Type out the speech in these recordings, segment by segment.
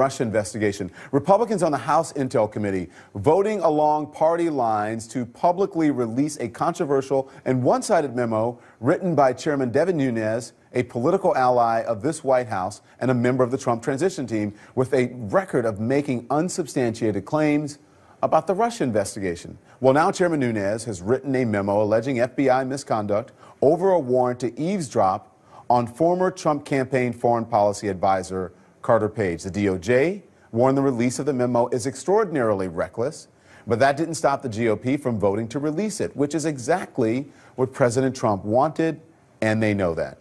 Russia investigation. Republicans on the House Intel Committee voting along party lines to publicly release a controversial and one sided memo written by Chairman Devin Nunes, a political ally of this White House and a member of the Trump transition team, with a record of making unsubstantiated claims about the Russia investigation. Well, now Chairman Nunes has written a memo alleging FBI misconduct over a warrant to eavesdrop on former Trump campaign foreign policy advisor Carter Page. The DOJ warned the release of the memo is extraordinarily reckless, but that didn't stop the GOP from voting to release it, which is exactly what President Trump wanted, and they know that.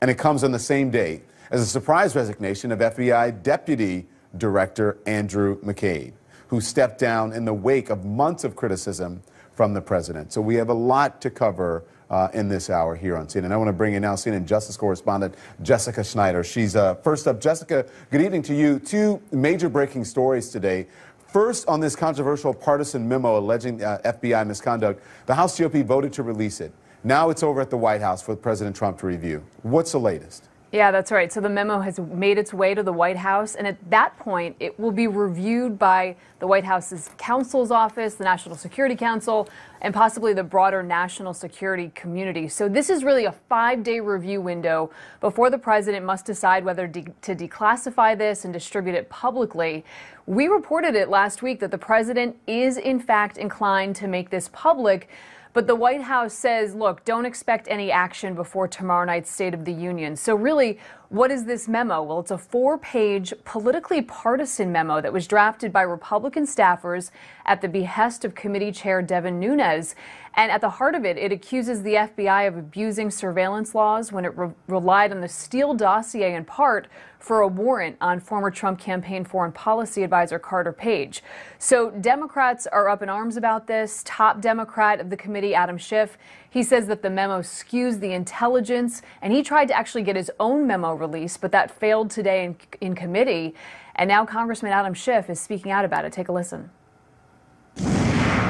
And it comes on the same day as a surprise resignation of FBI Deputy Director Andrew McCabe, who stepped down in the wake of months of criticism from the president. So we have a lot to cover uh, in this hour here on CNN. And I want to bring in now CNN Justice correspondent Jessica Schneider. She's uh, first up. Jessica, good evening to you. Two major breaking stories today. First, on this controversial partisan memo alleging uh, FBI misconduct, the House GOP voted to release it. Now it's over at the White House for President Trump to review. What's the latest? Yeah, that's right. So the memo has made its way to the White House, and at that point, it will be reviewed by the White House's counsel's office, the National Security Council, and possibly the broader national security community. So this is really a five day review window before the president must decide whether de to declassify this and distribute it publicly. We reported it last week that the president is, in fact, inclined to make this public. But the White House says, look, don't expect any action before tomorrow night's State of the Union. So, really, what is this memo? Well, it's a four page, politically partisan memo that was drafted by Republican staffers at the behest of committee chair Devin Nunes. And at the heart of it, it accuses the FBI of abusing surveillance laws when it re relied on the Steele dossier in part for a warrant on former Trump campaign foreign policy advisor Carter Page. So Democrats are up in arms about this. Top Democrat of the committee, Adam Schiff, he says that the memo skews the intelligence, and he tried to actually get his own memo released, but that failed today in, in committee. And now Congressman Adam Schiff is speaking out about it. Take a listen.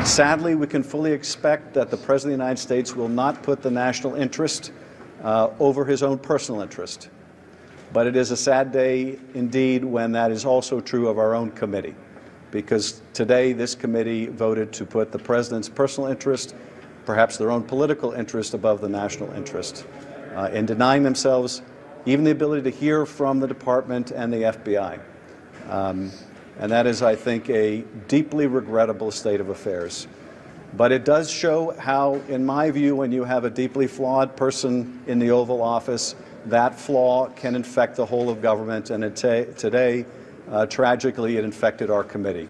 Sadly, we can fully expect that the President of the United States will not put the national interest uh, over his own personal interest. But it is a sad day indeed when that is also true of our own committee, because today this committee voted to put the President's personal interest, perhaps their own political interest, above the national interest, uh, in denying themselves even the ability to hear from the Department and the FBI. Um, and that is, I think, a deeply regrettable state of affairs. But it does show how, in my view, when you have a deeply flawed person in the Oval Office, that flaw can infect the whole of government. And today, uh, tragically, it infected our committee.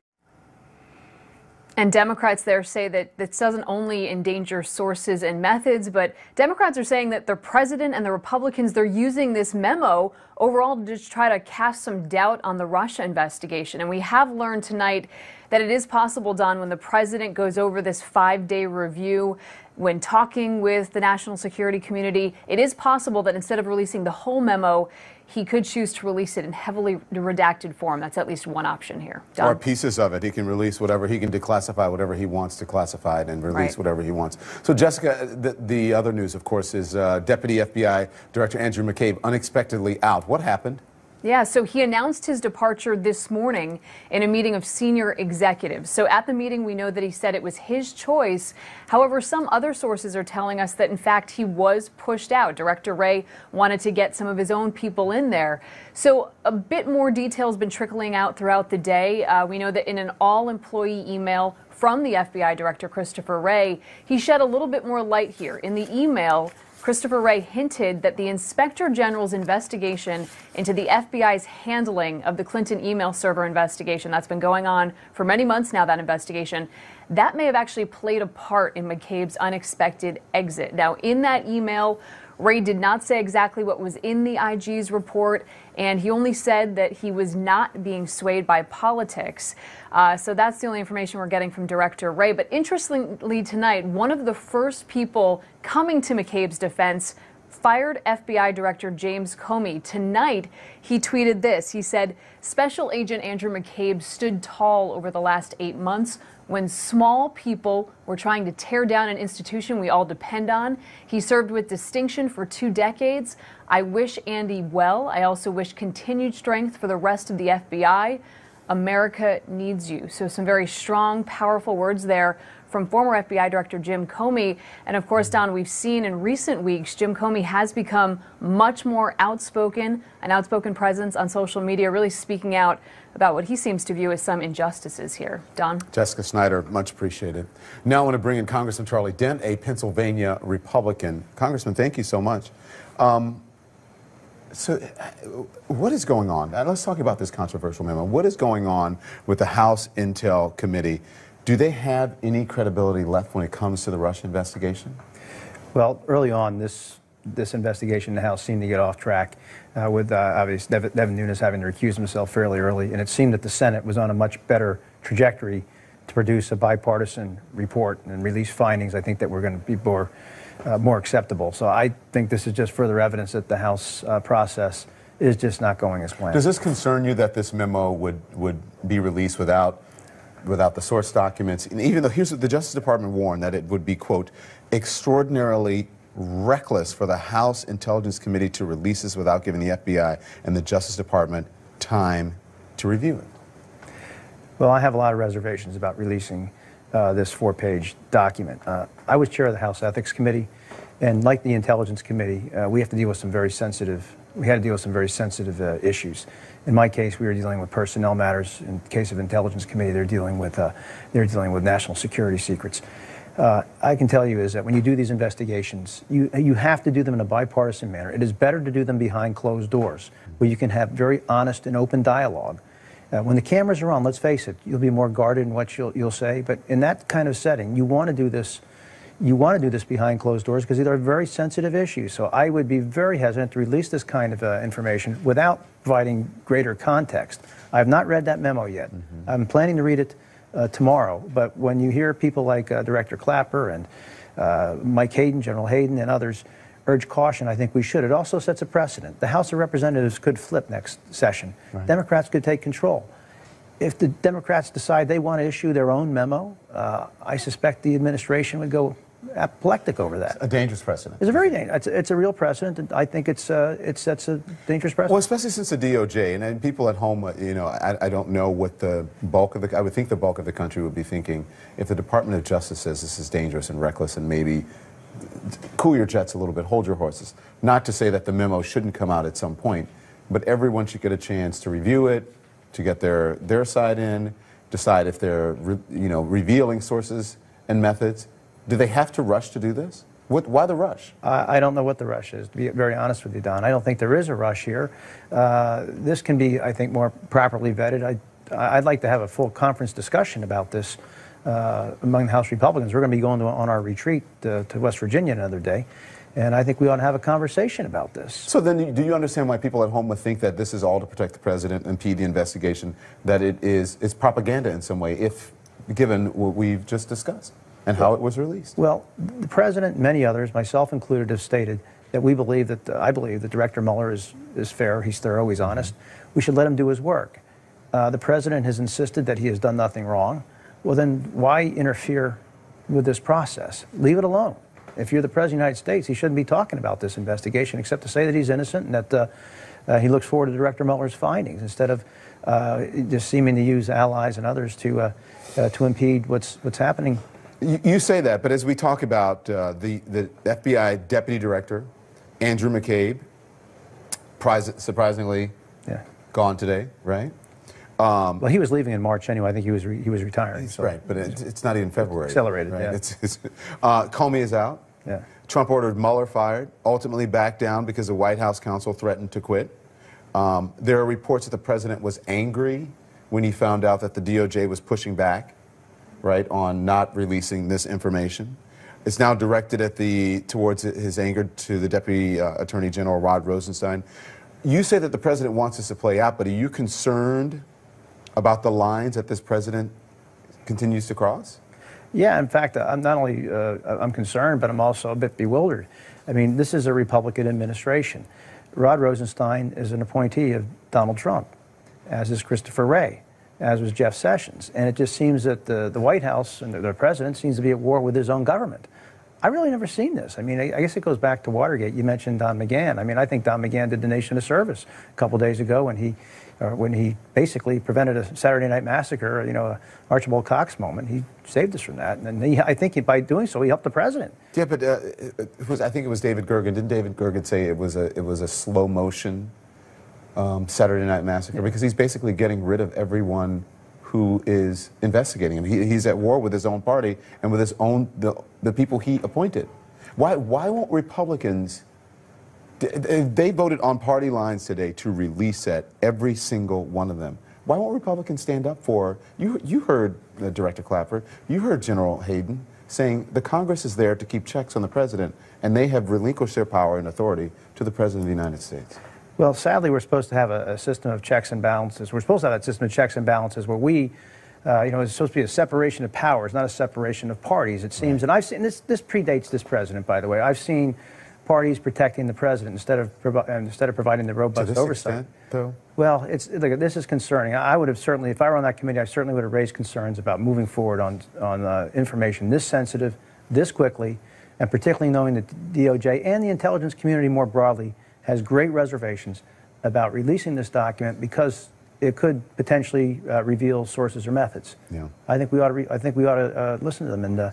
And Democrats there say that this doesn't only endanger sources and methods, but Democrats are saying that the president and the Republicans, they're using this memo overall to just try to cast some doubt on the Russia investigation. And we have learned tonight that it is possible, Don, when the president goes over this five day review, when talking with the national security community, it is possible that instead of releasing the whole memo, he could choose to release it in heavily redacted form. That's at least one option here. Don? Or pieces of it. He can release whatever, he can declassify whatever he wants to classify and release right. whatever he wants. So, Jessica, the, the other news, of course, is uh, Deputy FBI Director Andrew McCabe unexpectedly out. What happened? Yeah, so he announced his departure this morning in a meeting of senior executives. So at the meeting, we know that he said it was his choice. However, some other sources are telling us that, in fact, he was pushed out. Director Wray wanted to get some of his own people in there. So a bit more detail has been trickling out throughout the day. Uh, we know that in an all employee email from the FBI Director Christopher Wray, he shed a little bit more light here. In the email, Christopher Wray hinted that the Inspector General's investigation into the FBI's handling of the Clinton email server investigation that's been going on for many months now, that investigation, that may have actually played a part in McCabe's unexpected exit. Now, in that email, Wray did not say exactly what was in the IG's report, and he only said that he was not being swayed by politics. Uh, so that's the only information we're getting from Director Wray. But interestingly, tonight, one of the first people coming to McCabe's defense fired FBI Director James Comey. Tonight, he tweeted this. He said, Special Agent Andrew McCabe stood tall over the last eight months when small people were trying to tear down an institution we all depend on. He served with distinction for two decades. I wish Andy well. I also wish continued strength for the rest of the FBI. America needs you. So, some very strong, powerful words there from former FBI Director Jim Comey. And of course, Don, we've seen in recent weeks, Jim Comey has become much more outspoken, an outspoken presence on social media, really speaking out about what he seems to view as some injustices here. Don? Jessica Schneider, much appreciated. Now I want to bring in Congressman Charlie Dent, a Pennsylvania Republican. Congressman, thank you so much. Um, so, what is going on? Let's talk about this controversial memo. What is going on with the House Intel Committee? Do they have any credibility left when it comes to the Russia investigation? Well, early on, this this investigation in the House seemed to get off track, uh, with uh, obviously Devin, Devin Nunes having to recuse himself fairly early, and it seemed that the Senate was on a much better trajectory to produce a bipartisan report and release findings. I think that we're going to be more uh, more acceptable. So I think this is just further evidence that the House uh, process is just not going as planned. Does this concern you that this memo would would be released without? Without the source documents. And even though here's what the Justice Department warned that it would be, quote, extraordinarily reckless for the House Intelligence Committee to release this without giving the FBI and the Justice Department time to review it. Well, I have a lot of reservations about releasing uh, this four page document. Uh, I was chair of the House Ethics Committee, and like the Intelligence Committee, uh, we have to deal with some very sensitive, we had to deal with some very sensitive uh, issues. In my case, we were dealing with personnel matters. In case of Intelligence Committee, they're dealing with uh, they're dealing with national security secrets. Uh, I can tell you is that when you do these investigations, you you have to do them in a bipartisan manner. It is better to do them behind closed doors, where you can have very honest and open dialogue. Uh, when the cameras are on, let's face it, you'll be more guarded in what you'll you'll say. But in that kind of setting, you want to do this you want to do this behind closed doors because these are very sensitive issues. So I would be very hesitant to release this kind of uh, information without providing greater context. I have not read that memo yet. Mm-hmm. I'm planning to read it uh, tomorrow. But when you hear people like uh, Director Clapper and uh, Mike Hayden, General Hayden, and others urge caution, I think we should. It also sets a precedent. The House of Representatives could flip next session. Right. Democrats could take control if the Democrats decide they want to issue their own memo, uh, I suspect the administration would go apoplectic over that. a dangerous precedent. It's a very dangerous. It's, it's a real precedent, and I think it's uh, it sets a dangerous precedent. Well, especially since the DOJ and, and people at home, uh, you know, I, I, don't know what the bulk of the. I would think the bulk of the country would be thinking if the Department of Justice says this is dangerous and reckless, and maybe cool your jets a little bit, hold your horses. Not to say that the memo shouldn't come out at some point, but everyone should get a chance to review it, to get their their side in, decide if they're you know revealing sources and methods do they have to rush to do this? What, why the rush? I don't know what the rush is, to be very honest with you, Don. I don't think there is a rush here. Uh, this can be, I think, more properly vetted. I, would like to have a full conference discussion about this uh, among the House Republicans. We're going to be going to, on our retreat to, to West Virginia another day. And I think we ought to have a conversation about this. So then, do you understand why people at home would think that this is all to protect the president, impede the investigation, that it is it's propaganda in some way, if given what we've just discussed? And how it was released. Well, the president, many others, myself included, have stated that we believe that uh, I believe that Director Mueller is is fair. He's thorough. He's honest. We should let him do his work. Uh, the president has insisted that he has done nothing wrong. Well, then why interfere with this process? Leave it alone. If you're the president of the United States, he shouldn't be talking about this investigation except to say that he's innocent and that uh, uh, he looks forward to Director Mueller's findings instead of uh, just seeming to use allies and others to uh, uh, to impede what's what's happening you, say that, but as we talk about uh, the, the FBI Deputy Director, Andrew McCabe, surprisingly yeah. gone today, right? Um, well, he was leaving in March anyway. I think he was he was retiring. So right, but it, it's not even February. Accelerated, right? yeah. It's, it's, uh, Comey is out. Yeah. Trump ordered Mueller fired, ultimately backed down because the White House counsel threatened to quit. Um, there are reports that the president was angry when he found out that the DOJ was pushing back right, on not releasing this information. It's now directed at the towards his anger to the Deputy uh, Attorney General Rod Rosenstein. You say that the president wants this to play out, but are you concerned about the lines that this president continues to cross? Yeah, in fact, I'm not only uh, I'm concerned, but I'm also a bit bewildered. I mean, this is a Republican administration. Rod Rosenstein is an appointee of Donald Trump, as is Christopher Wray, as was Jeff Sessions. And it just seems that the, the White House and the, president seems to be at war with his own government. I really never seen this. I mean, I, I guess it goes back to Watergate. You mentioned Don McGahn. I mean, I think Don McGahn did the nation a service a couple days ago when he, uh, when he basically prevented a Saturday Night Massacre, you know, a Archibald Cox moment. He saved us from that, and he, I think he, by doing so, he helped the president. Yeah, but uh, was, I think it was David Gergen. Didn't David Gergen say it was a it was a slow motion um, Saturday Night Massacre because he's basically getting rid of everyone who is investigating him. He, he's at war with his own party and with his own the, the people he appointed. Why why won't Republicans? They voted on party lines today to release that every single one of them. Why won't Republicans stand up for you? You heard uh, Director Clapper. You heard General Hayden saying the Congress is there to keep checks on the president, and they have relinquished their power and authority to the president of the United States. Well, sadly, we're supposed to have a, a, system of checks and balances. We're supposed to have that system of checks and balances where we, uh, you know, it's supposed to be a separation of powers, not a separation of parties. It seems, right. and I've seen this. This predates this president, by the way. I've seen parties protecting the president instead of instead of providing the robust oversight. Extent, though. Well, it's look, this is concerning. I would have certainly, if I were on that committee, I certainly would have raised concerns about moving forward on on uh, information this sensitive, this quickly, and particularly knowing that DOJ and the intelligence community more broadly has great reservations about releasing this document because it could potentially uh, reveal sources or methods. Yeah. I think we ought to. Re- I think we ought to uh, listen to them. And uh,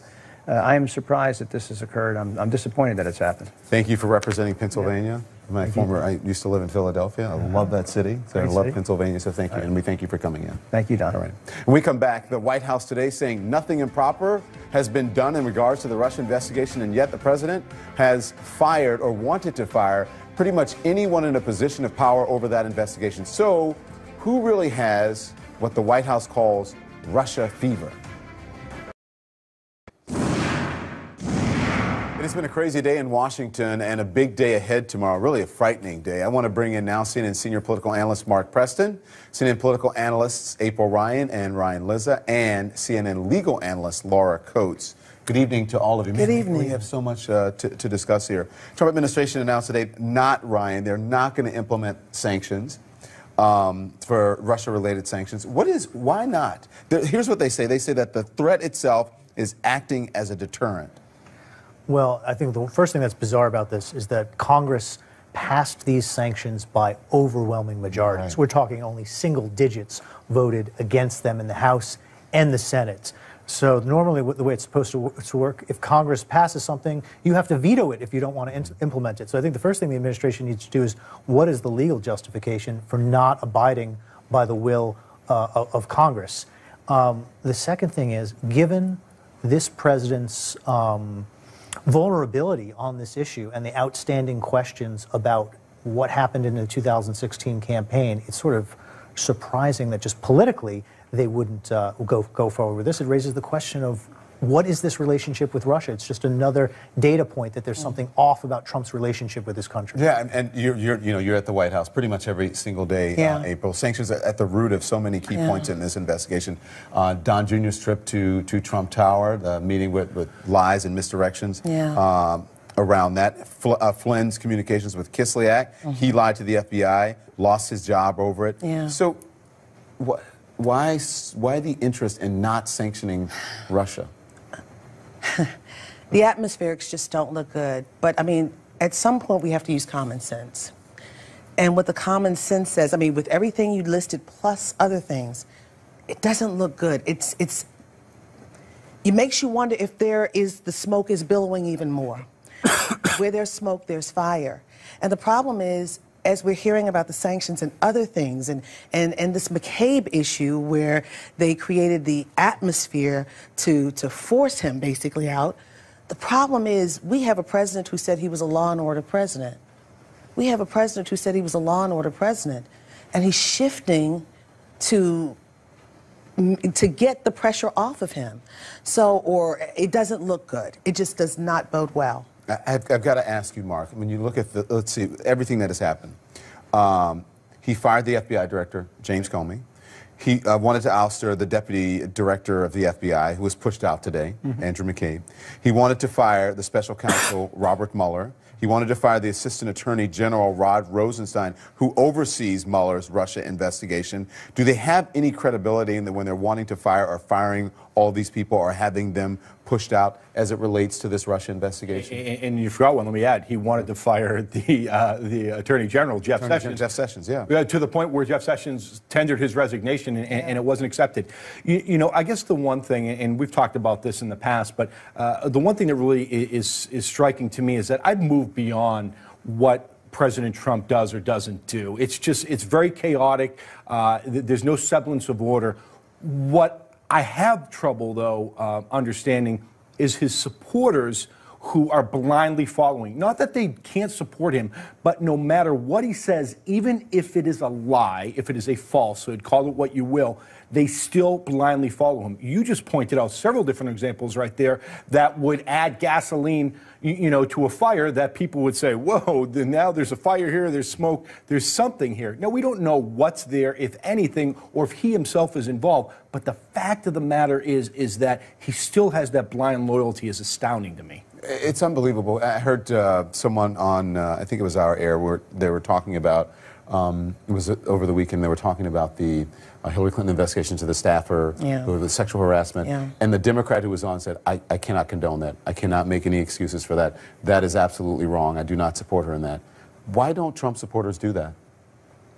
uh I am surprised that this has occurred. I'm, I'm, disappointed that it's happened. Thank you for representing Pennsylvania. Yeah. My thank former, you. I used to live in Philadelphia. I uh-huh. love that city. So Great I love city. Pennsylvania. So thank you, right. and we thank you for coming in. Thank you, Don. All right. When we come back, the White House today saying nothing improper has been done in regards to the Russia investigation, and yet the president has fired or wanted to fire pretty much anyone in a position of power over that investigation. So, who really has what the White House calls Russia fever? It has been a crazy day in Washington and a big day ahead tomorrow, really a frightening day. I want to bring in now CNN senior political analyst Mark Preston, CNN political analysts April Ryan and Ryan Lizza, and CNN legal analyst Laura Coates. Good evening to all of you. Good Man, evening. We have so much uh, to, to, discuss here. Trump administration announced today, not Ryan, they're not going to implement sanctions um, for Russia-related sanctions. What is? Why not? Here's what they say. They say that the threat itself is acting as a deterrent. Well, I think the first thing that's bizarre about this is that Congress passed these sanctions by overwhelming majorities. Right. We're talking only single digits voted against them in the House and the Senate. So normally, the way it's supposed to work, if Congress passes something, you have to veto it if you don't want to implement it. So I think the first thing the administration needs to do is what is the legal justification for not abiding by the will uh, of Congress? Um, the second thing is, given this president's um, vulnerability on this issue and the outstanding questions about what happened in the 2016 campaign, it's sort of surprising that just politically they wouldn't uh, go, go forward with this. It raises the question of what is this relationship with Russia? It's just another data point that there's something off about Trump's relationship with this country. Yeah, and, and you're, you're, you know, you're at the White House pretty much every single day, uh, yeah. uh, April. Sanctions are at the root of so many key yeah. points in this investigation. Uh, Don Jr.'s trip to, to Trump Tower, the meeting with, with lies and misdirections. Yeah. Uh, around that, Fl uh, Flynn's communications with Kislyak, mm -hmm. he lied to the FBI, lost his job over it. Yeah. So, what? Why, why the interest in not sanctioning Russia? the atmospherics just don't look good. But I mean, at some point, we have to use common sense. And what the common sense says, I mean, with everything you listed plus other things, it doesn't look good. It's, it's, it makes you wonder if there is, the smoke is billowing even more. Where there's smoke, there's fire. And the problem is, as we're hearing about the sanctions and other things, and, and, and this McCabe issue where they created the atmosphere to, to force him basically out, the problem is we have a president who said he was a law and order president. We have a president who said he was a law and order president, and he's shifting to to get the pressure off of him. So, or it doesn't look good. It just does not bode well. I've, I've, got to ask you, Mark, when you look at the, let's see, everything that has happened. Um, he fired the FBI director, James Comey. He uh, wanted to ouster the deputy director of the FBI, who was pushed out today, Andrew McCabe. He wanted to fire the special counsel, Robert Mueller. He wanted to fire the assistant attorney general, Rod Rosenstein, who oversees Mueller's Russia investigation. Do they have any credibility in that when they're wanting to fire or firing all these people are having them pushed out as it relates to this Russia investigation? And, and you forgot one. Let me add. He wanted to fire the uh, the Attorney General Jeff Attorney Sessions. Jeff Sessions, yeah. Uh, to the point where Jeff Sessions tendered his resignation and, and it wasn't accepted. You, you know, I guess the one thing, and we've talked about this in the past, but uh, the one thing that really is is striking to me is that I've moved beyond what President Trump does or doesn't do. It's just it's very chaotic. Uh, th- there's no semblance of order. What I have trouble though uh, understanding is his supporters who are blindly following. Not that they can't support him, but no matter what he says, even if it is a lie, if it is a falsehood, call it what you will, they still blindly follow him. You just pointed out several different examples right there that would add gasoline, you, know, to a fire that people would say, "Whoa! Now there's a fire here. There's smoke. There's something here." No, we don't know what's there, if anything, or if he himself is involved. But the fact of the matter is, is that he still has that blind loyalty. Is astounding to me. It's unbelievable. I heard uh, someone on, uh, I think it was our air, where they were talking about, um, it was over the weekend, they were talking about the uh, Hillary Clinton investigation to the staffer, Yeah. who- the sexual harassment. Yeah. And the Democrat who was on said, I, I cannot condone that. I cannot make any excuses for that. That is absolutely wrong. I do not support her in that. Why don't Trump supporters do that?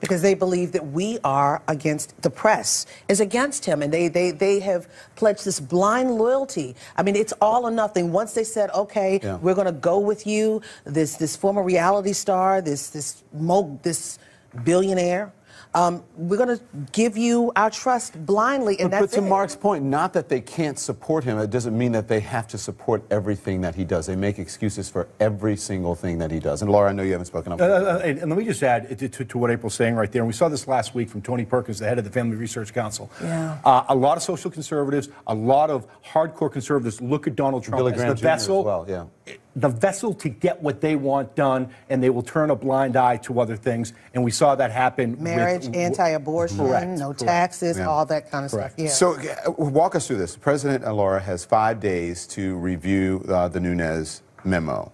because they believe that we are against the press is against him and they, they, they have pledged this blind loyalty i mean it's all or nothing once they said okay Yeah. we're going to go with you this this former reality star this this mo- this billionaire um, we're going to give you our trust blindly and But, but to it. Mark's point, not that they can't support him, it doesn't mean that they have to support everything that he does. They make excuses for every single thing that he does. And Laura, I know you haven't spoken up. Uh, uh, and, and let me just add to, to, to what April's saying right there. And we saw this last week from Tony Perkins, the head of the Family Research Council. Yeah. Uh, a lot of social conservatives, a lot of hardcore conservatives look at Donald Trump Billy as Graham the Jr. as vessel, well, yeah. The vessel to get what they want done, and they will turn a blind eye to other things. And we saw that happen. with- marriage anti-abortion Correct, no correct. taxes Yeah. all that kind of Correct. stuff yeah So, uh, walk us through this. President Laura has five days to review uh, the Nunes memo.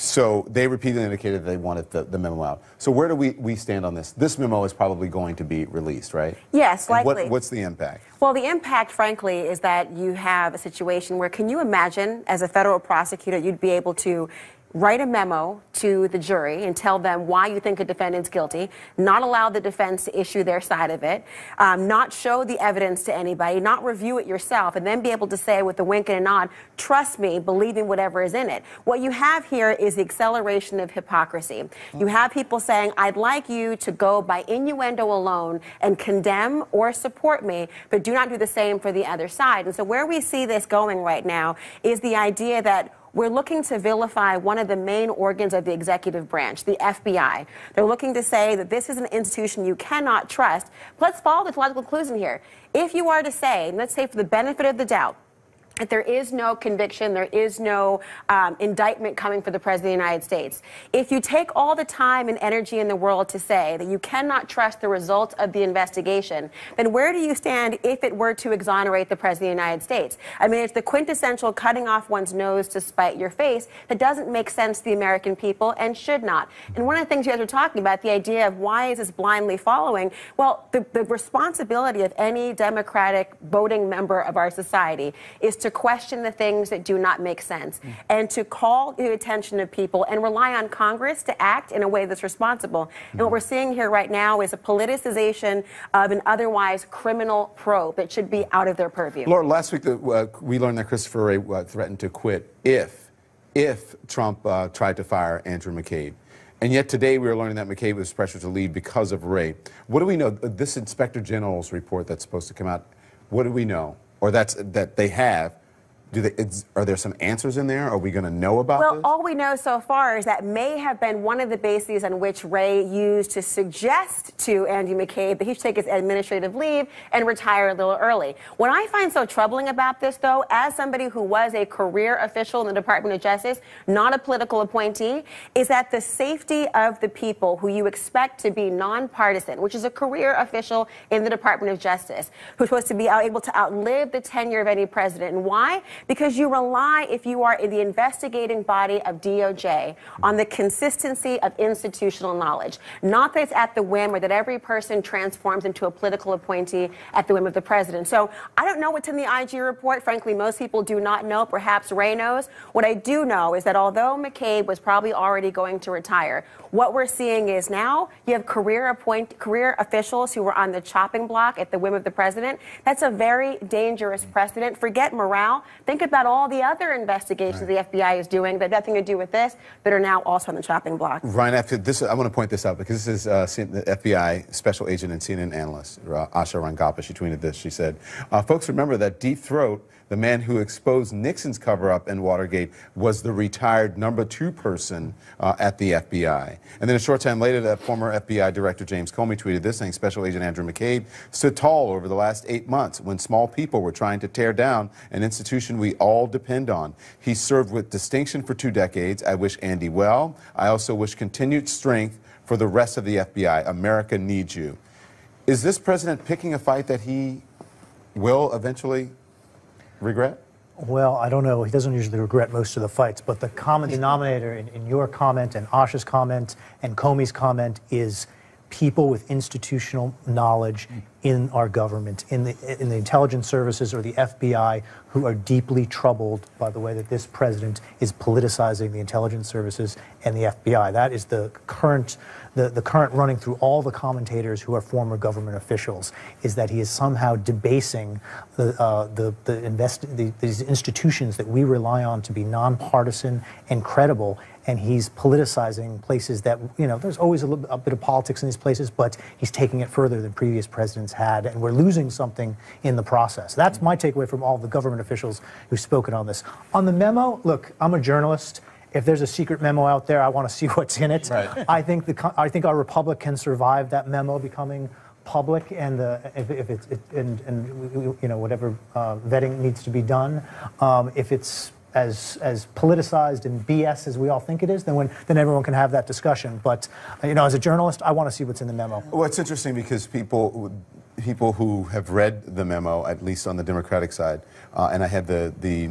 So, they repeatedly indicated they wanted the, the memo out. So, where do we, we stand on this? This memo is probably going to be released, right? Yes, And what- likely. what's the impact? Well, the impact, frankly, is that you have a situation where can you imagine, as a federal prosecutor, you'd be able to write a memo to the jury and tell them why you think a defendant's guilty, not allow the defense to issue their side of it, um, not show the evidence to anybody, not review it yourself, and then be able to say with a wink and a nod, trust me, believing whatever is in it. What you have here is the acceleration of hypocrisy. You have people saying, I'd like you to go by innuendo alone and condemn or support me, but do not do the same for the other side. And so, where we see this going right now is the idea that we're looking to vilify one of the main organs of the executive branch, the FBI. They're looking to say that this is an institution you cannot trust. Let's follow the logical conclusion here. If you are to say, and let's say for the benefit of the doubt, that there is no conviction, there is no um, indictment coming for the President of the United States. If you take all the time and energy in the world to say that you cannot trust the results of the investigation, then where do you stand if it were to exonerate the President of the United States? I mean, it's the quintessential cutting off one's nose to spite your face that doesn't make sense to the American people and should not. And one of the things you guys are talking about, the idea of why is this blindly following? Well, the, the responsibility of any Democratic voting member of our society is to question the things that do not make sense and to call the attention of people and rely on Congress to act in a way that's responsible. And what we're seeing here right now is a politicization of an otherwise criminal probe that should be out of their purview. Laura, last week the, uh, we learned that Christopher Wray uh, threatened to quit if, if Trump uh, tried to fire Andrew McCabe. And yet today we are learning that McCabe was pressured to leave because of Wray. What do we know? This Inspector General's report that's supposed to come out, what do we know? Or that's, that they have do they, is, are there some answers in there? Are we going to know about Well, this? all we know so far is that may have been one of the bases on which Wray used to suggest to Andy McCabe that he should take his administrative leave and retire a little early. What I find so troubling about this, though, as somebody who was a career official in the Department of Justice, not a political appointee, is that the safety of the people who you expect to be nonpartisan, which is a career official in the Department of Justice, who's supposed to be able to outlive the tenure of any president. And why? Because you rely, if you are in the investigating body of DOJ, on the consistency of institutional knowledge. Not that it's at the whim or that every person transforms into a political appointee at the whim of the president. So I don't know what's in the IG report. Frankly, most people do not know. Perhaps Wray knows. What I do know is that although McCabe was probably already going to retire, what we're seeing is now you have career appoint career officials who were on the chopping block at the whim of the president. That's a very dangerous precedent. Forget morale. Think about all the other investigations the FBI is doing that have nothing to do with this that are now also on the chopping block. Ryan, after this, I want to point this out because this is uh, the FBI special agent and CNN analyst, uh, Asha Rangappa. She tweeted this. She said, uh, Folks, remember that Deep Throat, the man who exposed Nixon's cover up in Watergate, was the retired number two person uh, at the FBI. And then a short time later, that former FBI Director James Comey tweeted this, saying Special Agent Andrew McCabe stood tall over the last eight months when small people were trying to tear down an institution we all depend on. He served with distinction for two decades. I wish Andy well. I also wish continued strength for the rest of the FBI. America needs you. Is this president picking a fight that he will eventually regret? Well, I don't know. He doesn't usually regret most of the fights, but the common denominator in, in your comment and Asha's comment and Comey's comment is people with institutional knowledge mm. in our government, in the, in the intelligence services or the FBI, who are deeply troubled by the way that this president is politicizing the intelligence services and the FBI. That is the current, the, the current running through all the commentators who are former government officials, is that he is somehow debasing the, uh, the, the, invest, the these institutions that we rely on to be nonpartisan and credible and he's politicizing places that you know there's always a, little, a bit of politics in these places but he's taking it further than previous presidents had and we're losing something in the process. That's my takeaway from all the government officials who've spoken on this. On the memo look i'm a journalist if there's a secret memo out there i want to see what's in it Right. i think the i think our republic can survive that memo becoming public and the if, if it's it, and and you know whatever uh, vetting needs to be done um, if it's as as politicized and BS as we all think it is, then when then everyone can have that discussion. But you know, as a journalist, I want to see what's in the memo. Well, it's interesting because people, people who have read the memo, at least on the Democratic side, uh, and I had the the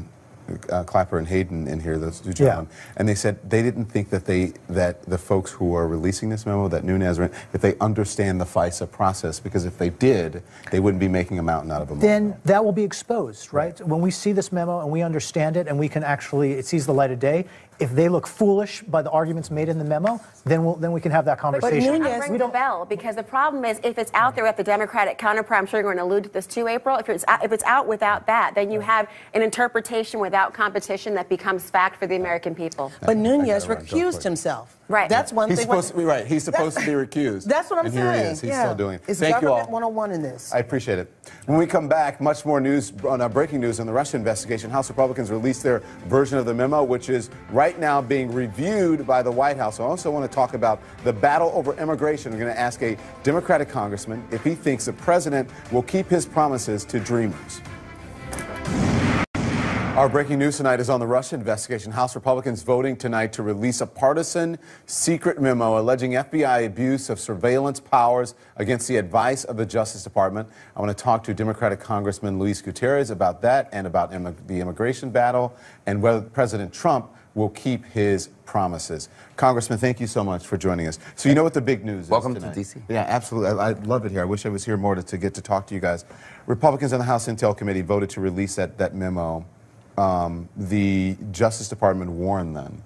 uh, Clapper and Hayden in here, those two gentlemen, and they said they didn't think that they that the folks who are releasing this memo, that Nunes, that they understand the FISA process because if they did, they wouldn't be making a mountain out of a molehill. Then that will be exposed, right? When we see this memo and we understand it, and we can actually it sees the light of day. If they look foolish by the arguments made in the memo, then we'll then we can have that conversation. I'm Nunes- ringing the bell because the problem is if it's out there at the Democratic counterpart, I'm sure you're going to allude to this too, April. If it's out, if it's out without that, then you have an interpretation without competition that becomes fact for the American people. But Nunes I gotta run, go for recused himself. Right. That's one He's thing. supposed to be right. He's supposed to be recused. That's what I'm and saying. here he is. He's yeah. still doing it. It's Thank you all. government 101 in this. I appreciate it. When we come back, much more news on uh, breaking news on the Russia investigation. House Republicans released their version of the memo, which is right now being reviewed by the White House. I also want to talk about the battle over immigration. We're going to ask a Democratic congressman if he thinks the president will keep his promises to dreamers. Our breaking news tonight is on the Russia investigation. House Republicans voting tonight to release a partisan secret memo alleging FBI abuse of surveillance powers against the advice of the Justice Department. I want to talk to Democratic Congressman Luis Gutierrez about that and about the immigration battle and whether President Trump will keep his promises. Congressman, thank you so much for joining us. So you know what the big news Welcome is Welcome to. DC. Yeah, absolutely. I, I love it here. I wish I was here more to, to get to talk to you guys. Republicans on the House Intel Committee voted to release that, that memo. Um, the Justice Department warned them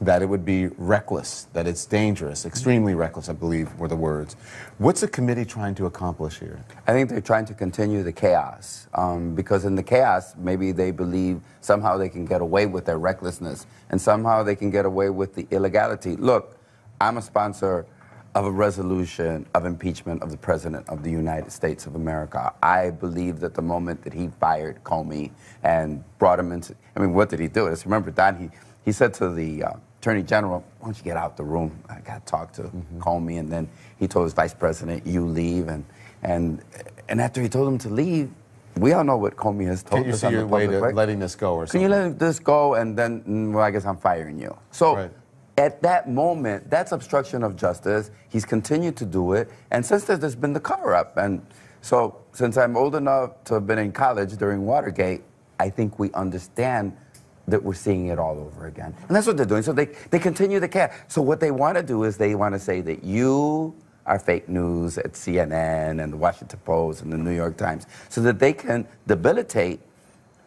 that it would be reckless, that it's dangerous, extremely reckless, I believe were the words. What's the committee trying to accomplish here? I think they're trying to continue the chaos um, because in the chaos, maybe they believe somehow they can get away with their recklessness and somehow they can get away with the illegality. Look, I'm a sponsor of a resolution of impeachment of the President of the United States of America. I believe that the moment that he fired Comey and brought him into, I mean, what did he do? Just remember, Don, he, he said to the uh, Attorney General, why don't you get out the room? I got to talk to Mm-hmm. Comey. And then he told his Vice President, you leave. And, and, and after he told him to leave, we all know what Comey has told Can't you us see your way to record. letting this go or Can you let this go and then, mm, well, I guess I'm firing you. So Right. At that moment, that's obstruction of justice. He's continued to do it. And since then, there's been the cover up. And so, since I'm old enough to have been in college during Watergate, I think we understand that we're seeing it all over again. And that's what they're doing. So they, they continue the cat. So what they want to do is they want to say that you are fake news at CNN and the Washington Post and the New York Times so that they can debilitate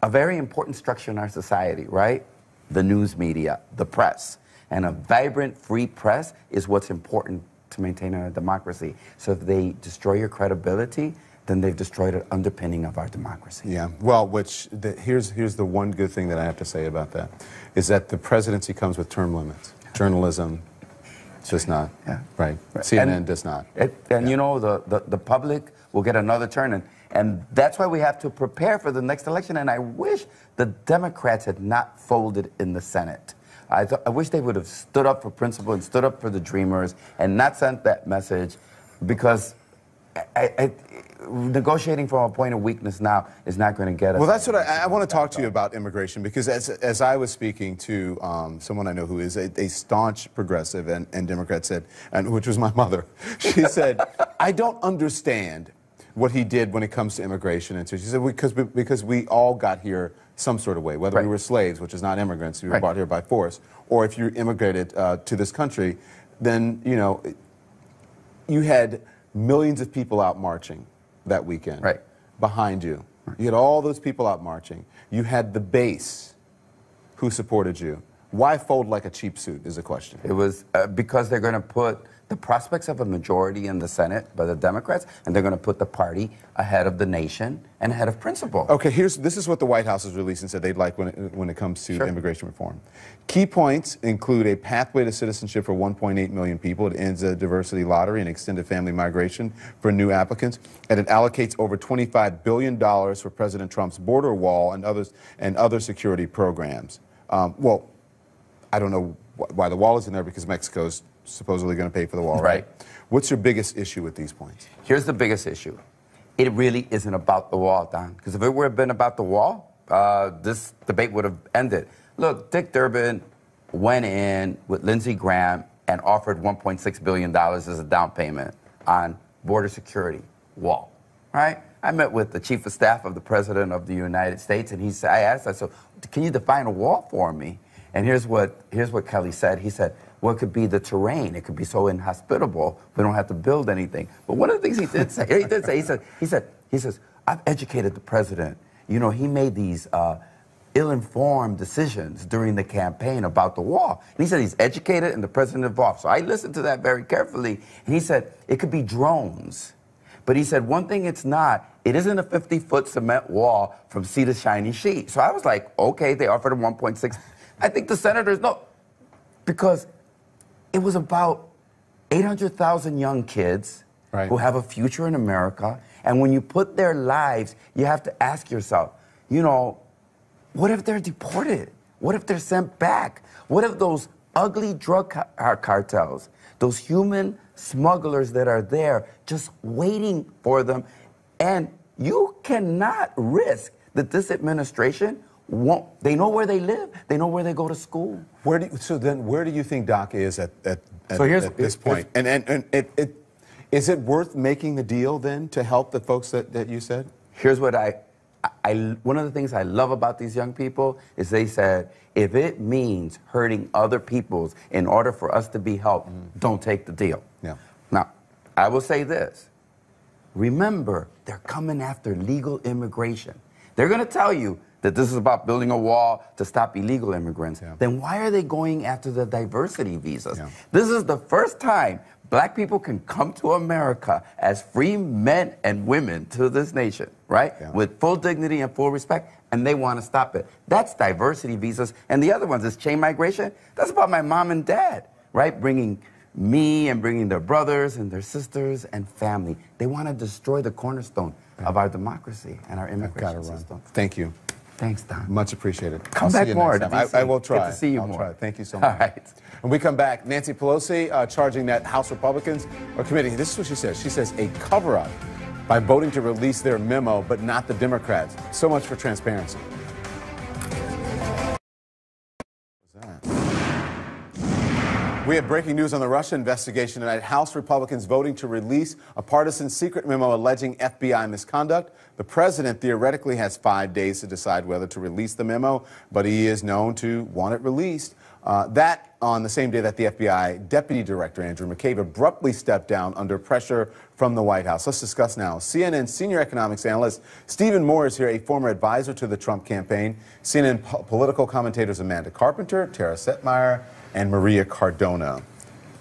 a very important structure in our society, right? The news media, the press. And a vibrant, free press is what's important to maintain our democracy. So if they destroy your credibility, then they've destroyed an underpinning of our democracy. Yeah. Well, which the, here's here's the one good thing that I have to say about that is that the presidency comes with term limits. Journalism does not. Yeah. Right. Right. CNN And- does not. It, and you know, the, the, the public will get another turn. And, and that's why we have to prepare for the next election. And I wish the Democrats had not folded in the Senate. I, th- I wish they would have stood up for principle and stood up for the dreamers and not sent that message because I, I, negotiating from a point of weakness now is not going to get us. Well, that's what I, I want to talk to you about immigration because as, as I was speaking to um, someone I know who is a, a staunch progressive and, and Democrat said, and which was my mother, she said, I don't understand what he did when it comes to immigration. And so she said, because, because we all got here some sort of way, whether we were slaves, which is not immigrants, we were Right. brought here by force, or if you immigrated uh, to this country, then, you know, you had millions of people out marching that weekend Right. behind you. You had all those people out marching. You had the base who supported you. Why fold like a cheap suit is a question. It was uh, because they're going to put the prospects of a majority in the Senate by the Democrats, and they're going to put the party ahead of the nation and ahead of principle. Okay, here's this is what the White House has released and said they'd like when it, when it comes to Sure. immigration reform. Key points include a pathway to citizenship for 1.8 million people. It ends a diversity lottery and extended family migration for new applicants, and it allocates over 25 billion dollars for President Trump's border wall and others and other security programs. Um, well, I don't know why the wall is in there because Mexico's supposedly going to pay for the wall, right? Right. What's your biggest issue with these points? Here's the biggest issue. It really isn't about the wall, Don. Because if it would have been about the wall, uh, this debate would have ended. Look, Dick Durbin went in with Lindsey Graham and offered $1.6 billion as a down payment on border security wall, right? I met with the chief of staff of the president of the United States, and he said, I asked, I said, can you define a wall for me? And here's what, here's what Kelly said. He said, it could be the terrain. It could be so inhospitable, we don't have to build anything. But one of the things he did say, he did say, he said, he said, he says, I've educated the president. You know, he made these uh, ill-informed decisions during the campaign about the wall. And he said he's educated and the president involved. So I listened to that very carefully. And he said it could be drones. But he said one thing it's not, it isn't a 50-foot cement wall from sea to shiny sheet. So I was like, okay, they offered him 1.6. I think the senators know because it was about 800,000 young kids Right. who have a future in America. And when you put their lives, you have to ask yourself, you know, what if they're deported? What if they're sent back? What if those ugly drug ca- uh, cartels, those human smugglers that are there just waiting for them? And you cannot risk that this administration won't, they know where they live, they know where they go to school. Where do you, so then where do you think DACA is at, at, at, So here's- at this here's- point? And, and, and it, it, is it worth making the deal then to help the folks that, that you said? Here's what I, I, one of the things I love about these young people is they said, if it means hurting other people's in order for us to be helped, mm. don't take the deal. Yeah. Now, I will say this. Remember, they're coming after legal immigration. They're going to tell you that this is about building a wall to stop illegal immigrants. Yeah. Then why are they going after the diversity visas? Yeah. This is the first time black people can come to America as free men and women to this nation, right? Yeah. With full dignity and full respect, and they want to stop it. That's diversity visas. And the other ones is chain migration. That's about my mom and dad, right? Bringing me and bringing their brothers and their sisters and family. They want to destroy the cornerstone of our democracy and our immigration run. system. Thank you. Thanks, Don. Much appreciated. Come I'll back more next to. DC. I, I will Good try. to see you I'll more. try. Thank you so much. right. When we come back, Nancy Pelosi uh, charging that House Republicans are committing, this is what she says. She says a cover up by voting to release their memo, but not the Democrats. So much for transparency. We have breaking news on the Russia investigation tonight. House Republicans voting to release a partisan secret memo alleging FBI misconduct. The president theoretically has five days to decide whether to release the memo, but he is known to want it released. Uh, that on the same day that the FBI Deputy Director Andrew McCabe abruptly stepped down under pressure from the White House. Let's discuss now. CNN senior economics analyst Stephen Moore is here, a former advisor to the Trump campaign. CNN po- political commentators Amanda Carpenter, Tara Setmeyer, and Maria Cardona.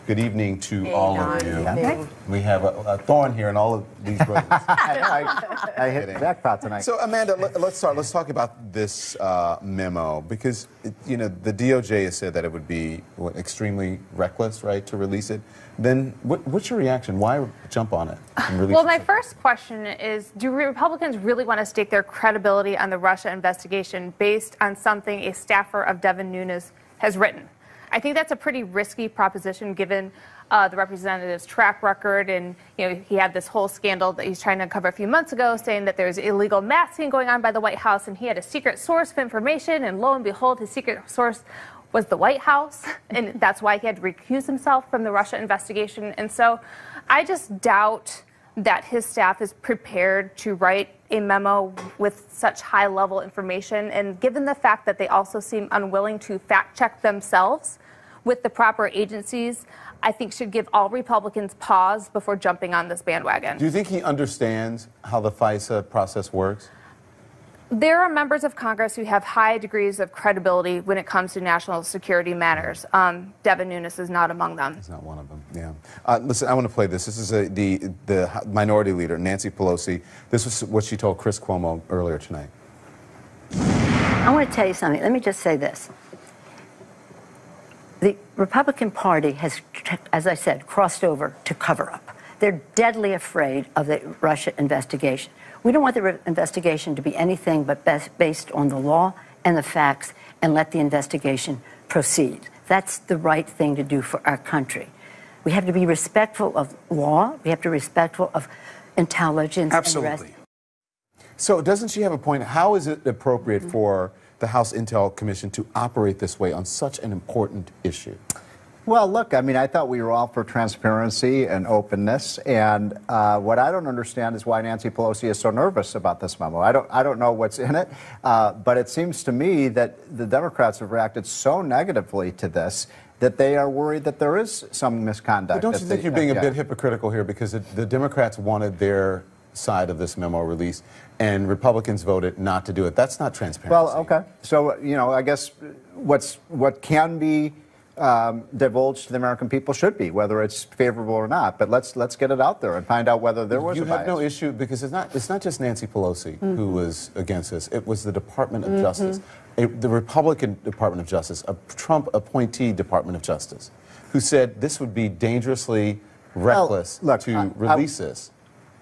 Good evening to all of you. Evening. We have a, a thorn here in all of these roses. I, I hit Kidding. jackpot tonight. So Amanda, let, us start. Let's talk about this uh, memo because it, you know the DOJ has said that it would be what, extremely reckless, right, to release it. Then what, what's your reaction? Why jump on it? Well, my so- first question is Do Republicans really want to stake their credibility on the Russia investigation based on something a staffer of Devin Nunes has written? I think that's a pretty risky proposition given uh, the representative's track record. And, you know, he had this whole scandal that he's trying to uncover a few months ago saying that there's illegal masking going on by the White House and he had a secret source of information. And lo and behold, his secret source was the White House, and that's why he had to recuse himself from the Russia investigation. And so I just doubt that his staff is prepared to write a memo with such high level information. And given the fact that they also seem unwilling to fact check themselves with the proper agencies, I think should give all Republicans pause before jumping on this bandwagon. Do you think he understands how the FISA process works? There are members of Congress who have high degrees of credibility when it comes to national security matters. Um, Devin Nunes is not among them. He's not one of them. Yeah. Uh, listen, I want to play this. This is a, the the minority leader, Nancy Pelosi. This was what she told Chris Cuomo earlier tonight. I want to tell you something. Let me just say this. The Republican Party has, as I said, crossed over to cover up. They're deadly afraid of the Russia investigation. We don't want the investigation to be anything but best based on the law and the facts and let the investigation proceed. That's the right thing to do for our country. We have to be respectful of law. We have to be respectful of intelligence and. So doesn't she have a point? How is it appropriate mm-hmm. for the House Intel Commission to operate this way on such an important issue? Well, look, I mean, I thought we were all for transparency and openness, and uh, what I don't understand is why Nancy Pelosi is so nervous about this memo. I don't, I don't know what's in it, uh, but it seems to me that the Democrats have reacted so negatively to this that they are worried that there is some misconduct. But don't you think the you're being a FBI. bit hypocritical here because it, the Democrats wanted their side of this memo released and Republicans voted not to do it? That's not transparency. Well, okay. So, you know, I guess what's what can be um, divulged to the American people should be, whether it's favorable or not. But let's let's get it out there and find out whether there was you a have bias. no issue because it's not it's not just Nancy Pelosi who Mhm. was against this. It was the Department of Mhm. Justice, a, the Republican Department of Justice, a Trump appointee Department of Justice, who said this would be dangerously reckless to I- I- release this.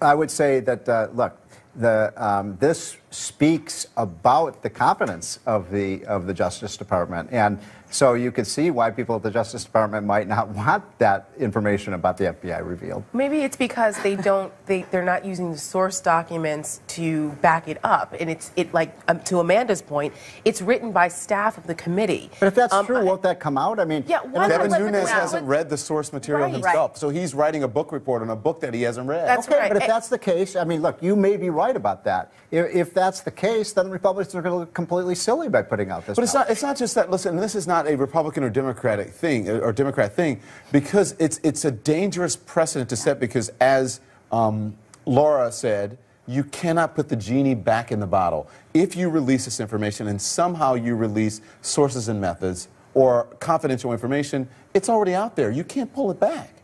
I would say that uh, look, the um, this speaks about the competence of the of the Justice Department, and so you could see why people at the Justice Department might not want that information about the FBI revealed. Maybe it's because they don't they they're not using the source documents to back it up, and it's it like um, to Amanda's point, it's written by staff of the committee. But if that's Um, true, won't that come out? I mean, Yeah, why Devin Nunes hasn't read the source material Right. himself, so he's writing a book report on a book that he hasn't read. That's okay, but if that's the case, I mean, look, you may be right about that. If, if that's the case, then Republicans are going to look completely silly by putting out this. But it's not. It's not just that. Listen, this is not a Republican or Democratic thing or Democrat thing, because it's it's a dangerous precedent to set. Because as um, Laura said, you cannot put the genie back in the bottle. If you release this information and somehow you release sources and methods or confidential information, it's already out there. You can't pull it back.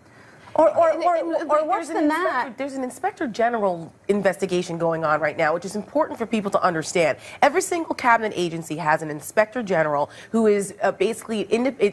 Or, or, And- or, and- or worse than that. There's an inspector general investigation going on right now, which is important for people to understand. Every single cabinet agency has an inspector general who is uh, basically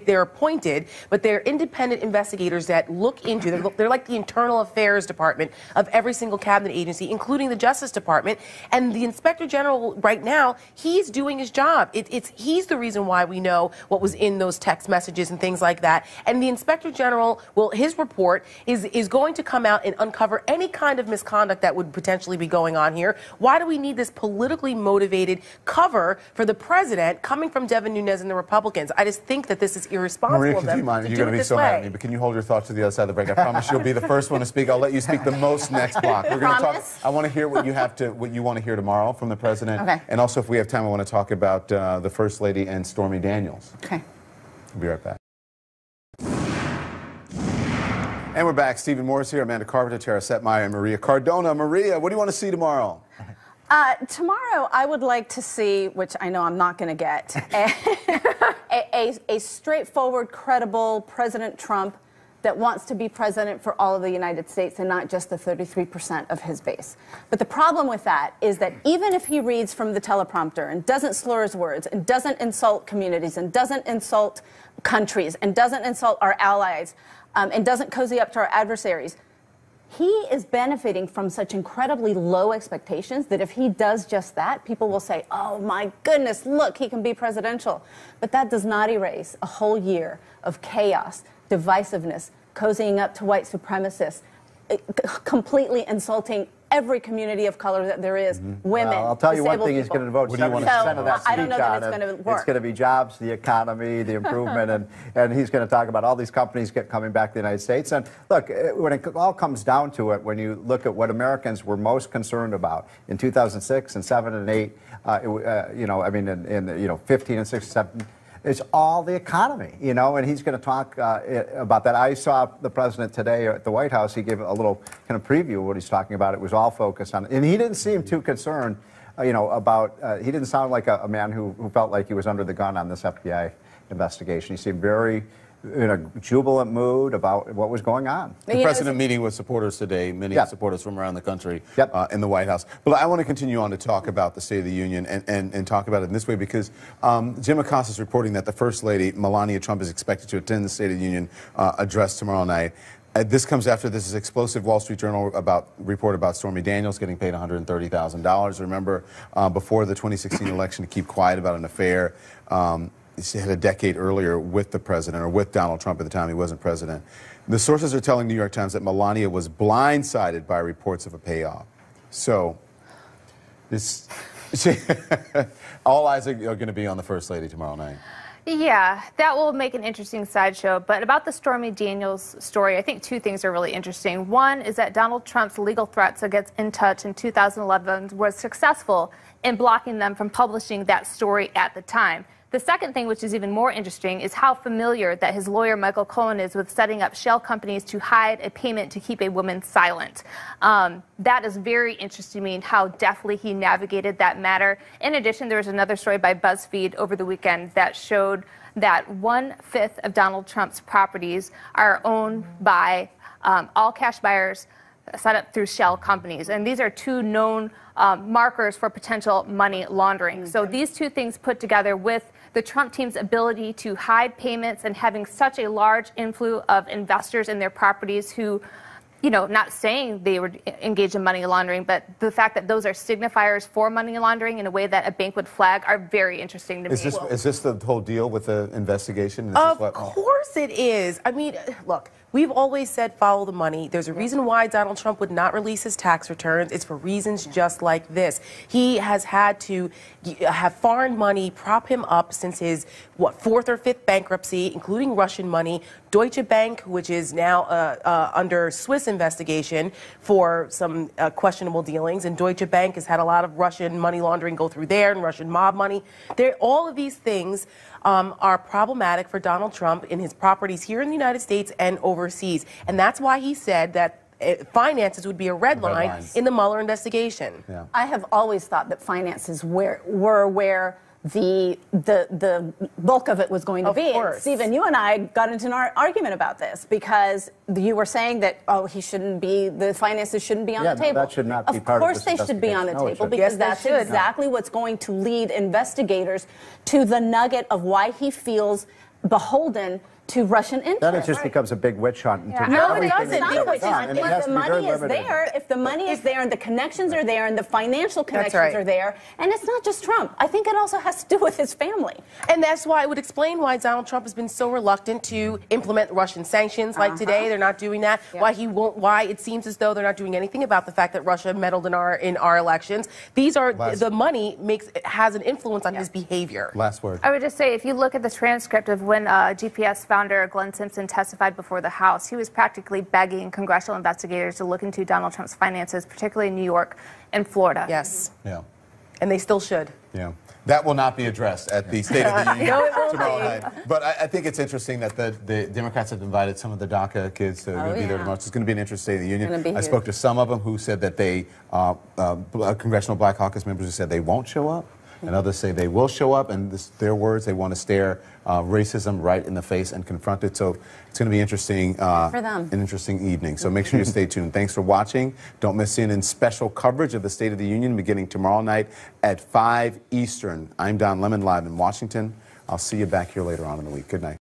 they're appointed, but they're independent investigators that look into. They're, they're like the internal affairs department of every single cabinet agency, including the Justice Department. And the inspector general right now, he's doing his job. It, it's he's the reason why we know what was in those text messages and things like that. And the inspector general, well, his report is is going to come out and uncover any kind of misconduct that would potentially be going on here. Why do we need this politically motivated cover for the president coming from Devin Nunes and the Republicans? I just think that this is irresponsible Maria, of could them you mind? to You're going to be so way. mad at me, but can you hold your thoughts to the other side of the break? I promise you'll be the first one to speak. I'll let you speak the most next block. We're going to talk. Promise? I want to hear what you have to, what you want to hear tomorrow from the president. Okay. And also, if we have time, I want to talk about uh, the first lady and Stormy Daniels. Okay. We'll be right back. And we're back. Stephen Moore's here, Amanda Carpenter, Tara Setmayer, and Maria Cardona. Maria, what do you want to see tomorrow? Uh, tomorrow, I would like to see, which I know I'm not going to get, a, a, a straightforward, credible President Trump that wants to be president for all of the United States and not just the 33% of his base. But the problem with that is that even if he reads from the teleprompter and doesn't slur his words and doesn't insult communities and doesn't insult countries and doesn't insult our allies um, and doesn't cozy up to our adversaries, he is benefiting from such incredibly low expectations that if he does just that, people will say, oh my goodness, look, he can be presidential. But that does not erase a whole year of chaos, divisiveness, cozying up to white supremacists, eh, completely insulting every community of color that there is, women, Well, I'll tell you one disabled thing he's going to devote What do you 70% wanna So, of that I don't know speech that on it's it. gonna It's going to be jobs, the economy, the improvement, and, and he's going to talk about all these companies get coming back to the United States. And look, eh, when it all comes down to it, when you look at what Americans were most concerned about in 2006 and 7 and 8, uh, it uh, you know, I mean, in, in you know, 15 and 6 and 7, it's all the economy, you know, and he's going to talk uh, about that. I saw the president today at the White House. He gave a little kind of preview of what he's talking about. It was all focused on, and he didn't seem too concerned, uh, you know, about. Uh, he didn't sound like a, a man who, who felt like he was under the gun on this FBI investigation. He seemed very in a jubilant mood about what was going on. The You know, president meeting with supporters today, many Yeah. supporters from around the country Yep. uh, in the White House. But I want to continue on to talk about the State of the Union and, and, and talk about it in this way because um, Jim Acosta is reporting that the First Lady, Melania Trump, is expected to attend the State of the Union uh, address tomorrow night. Uh, this comes after this is explosive Wall Street Journal about report about Stormy Daniels getting paid $130,000. Remember, uh, before the 2016 election, to keep quiet about an affair. Um, she had a decade earlier with the president or with Donald Trump at the time he wasn't president. The sources are telling New York Times that Melania was blindsided by reports of a payoff. So, this, all eyes are, are going to be on the First Lady tomorrow night. Yeah, that will make an interesting sideshow. But about the Stormy Daniels story, I think two things are really interesting. One is that Donald Trump's legal threats against In Touch in 2011 was successful in blocking them from publishing that story at the time. The second thing, which is even more interesting, is how familiar that his lawyer Michael Cohen is with setting up shell companies to hide a payment to keep a woman silent. Um, that is very interesting to me, and how deftly he navigated that matter. In addition, there was another story by BuzzFeed over the weekend that showed that one fifth of Donald Trump's properties are owned by um, all cash buyers set up through shell companies. And these are two known um, markers for potential money laundering. So these two things put together with the Trump team's ability to hide payments and having such a large inflow of investors in their properties who you know, not saying they were engaged in money laundering, but the fact that those are signifiers for money laundering in a way that a bank would flag are very interesting to Is me. this, is this the whole deal with the investigation? Is Of this what- course it is. I mean, look, we've always said follow the money. There's a reason why Donald Trump would not release his tax returns. It's for reasons just like this. He has had to have foreign money prop him up since his what fourth or fifth bankruptcy, including Russian money. Deutsche Bank, which is now uh, uh, under Swiss investigation for some uh, questionable dealings, and Deutsche Bank has had a lot of Russian money laundering go through there and Russian mob money. There, all of these things um, are problematic for Donald Trump in his properties here in the United States and overseas, and that's why he said that. uh, Finances would be a red, Red line lines. in the Mueller investigation. Yeah. I have always thought that finances were, were where the the the bulk of it was going to Of be. And course. Stephen, you and I got into an ar- argument about this because you were saying that oh he shouldn't be the finances shouldn't be on Yeah, the no, table. that should not be of part of course this they should be on the. No, table because Yes, that's should. exactly what's going to lead investigators to the nugget of why he feels beholden to Russian interests. Then it just becomes a big witch hunt. into No, it doesn't. that Not a witch done, hunt. If the to be very money is there, if the money is there and the connections are there and the financial connections right. are there, and it's not just Trump. I think it also has to do with his family. And that's why it would explain why Donald Trump has been so reluctant to implement Russian sanctions. Like Uh-huh. today, they're not doing that. Why he won't? Why it seems as though they're not doing anything about the fact that Russia meddled in our in our elections. These are Last- the money makes has an influence on his behavior. Last word. I would just say, if you look at the transcript of when uh, GPS founder Glenn Simpson testified before the House, he was practically begging congressional investigators to look into Donald Trump's finances, particularly in New York and Florida. Yes, Yeah. and they still should. Yeah. That will not be addressed at the State of the Union No, tomorrow be. night. But I, I think it's interesting that the, the Democrats have invited some of the DACA kids to Oh, gonna be there yeah. tomorrow. It's going to be an interesting State of the Union. Gonna be I huge. spoke to some of them who said that they, uh, uh, uh, Congressional Black Caucus members who said they won't show up. And others say they will show up, and this, their words, they want to stare uh, racism right in the face and confront it. So it's going to be interesting. Uh, for them. An interesting evening. So make sure you stay tuned. Thanks for watching. Don't miss in in special coverage of the State of the Union beginning tomorrow night at 5 Eastern. I'm Don Lemon live in Washington. I'll see you back here later on in the week. Good night.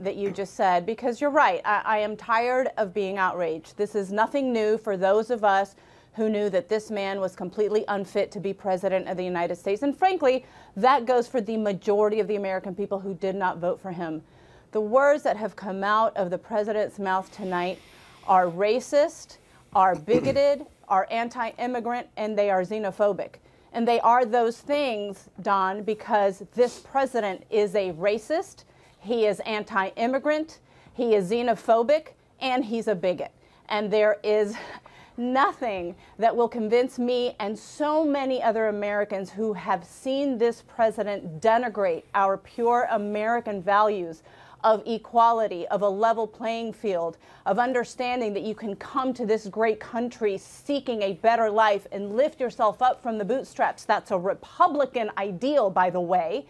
That you just said because you're right. I, I am tired of being outraged. This is nothing new for those of us who knew that this man was completely unfit to be president of the United States. And frankly, that goes for the majority of the American people who did not vote for him. The words that have come out of the president's mouth tonight are racist, are bigoted, are anti immigrant, and they are xenophobic. And they are those things, Don, because this president is a racist, he is anti immigrant, he is xenophobic, and he's a bigot. And there is nothing that will convince me and so many other Americans who have seen this president denigrate our pure American values of equality, of a level playing field, of understanding that you can come to this great country seeking a better life and lift yourself up from the bootstraps. That's a Republican ideal, by the way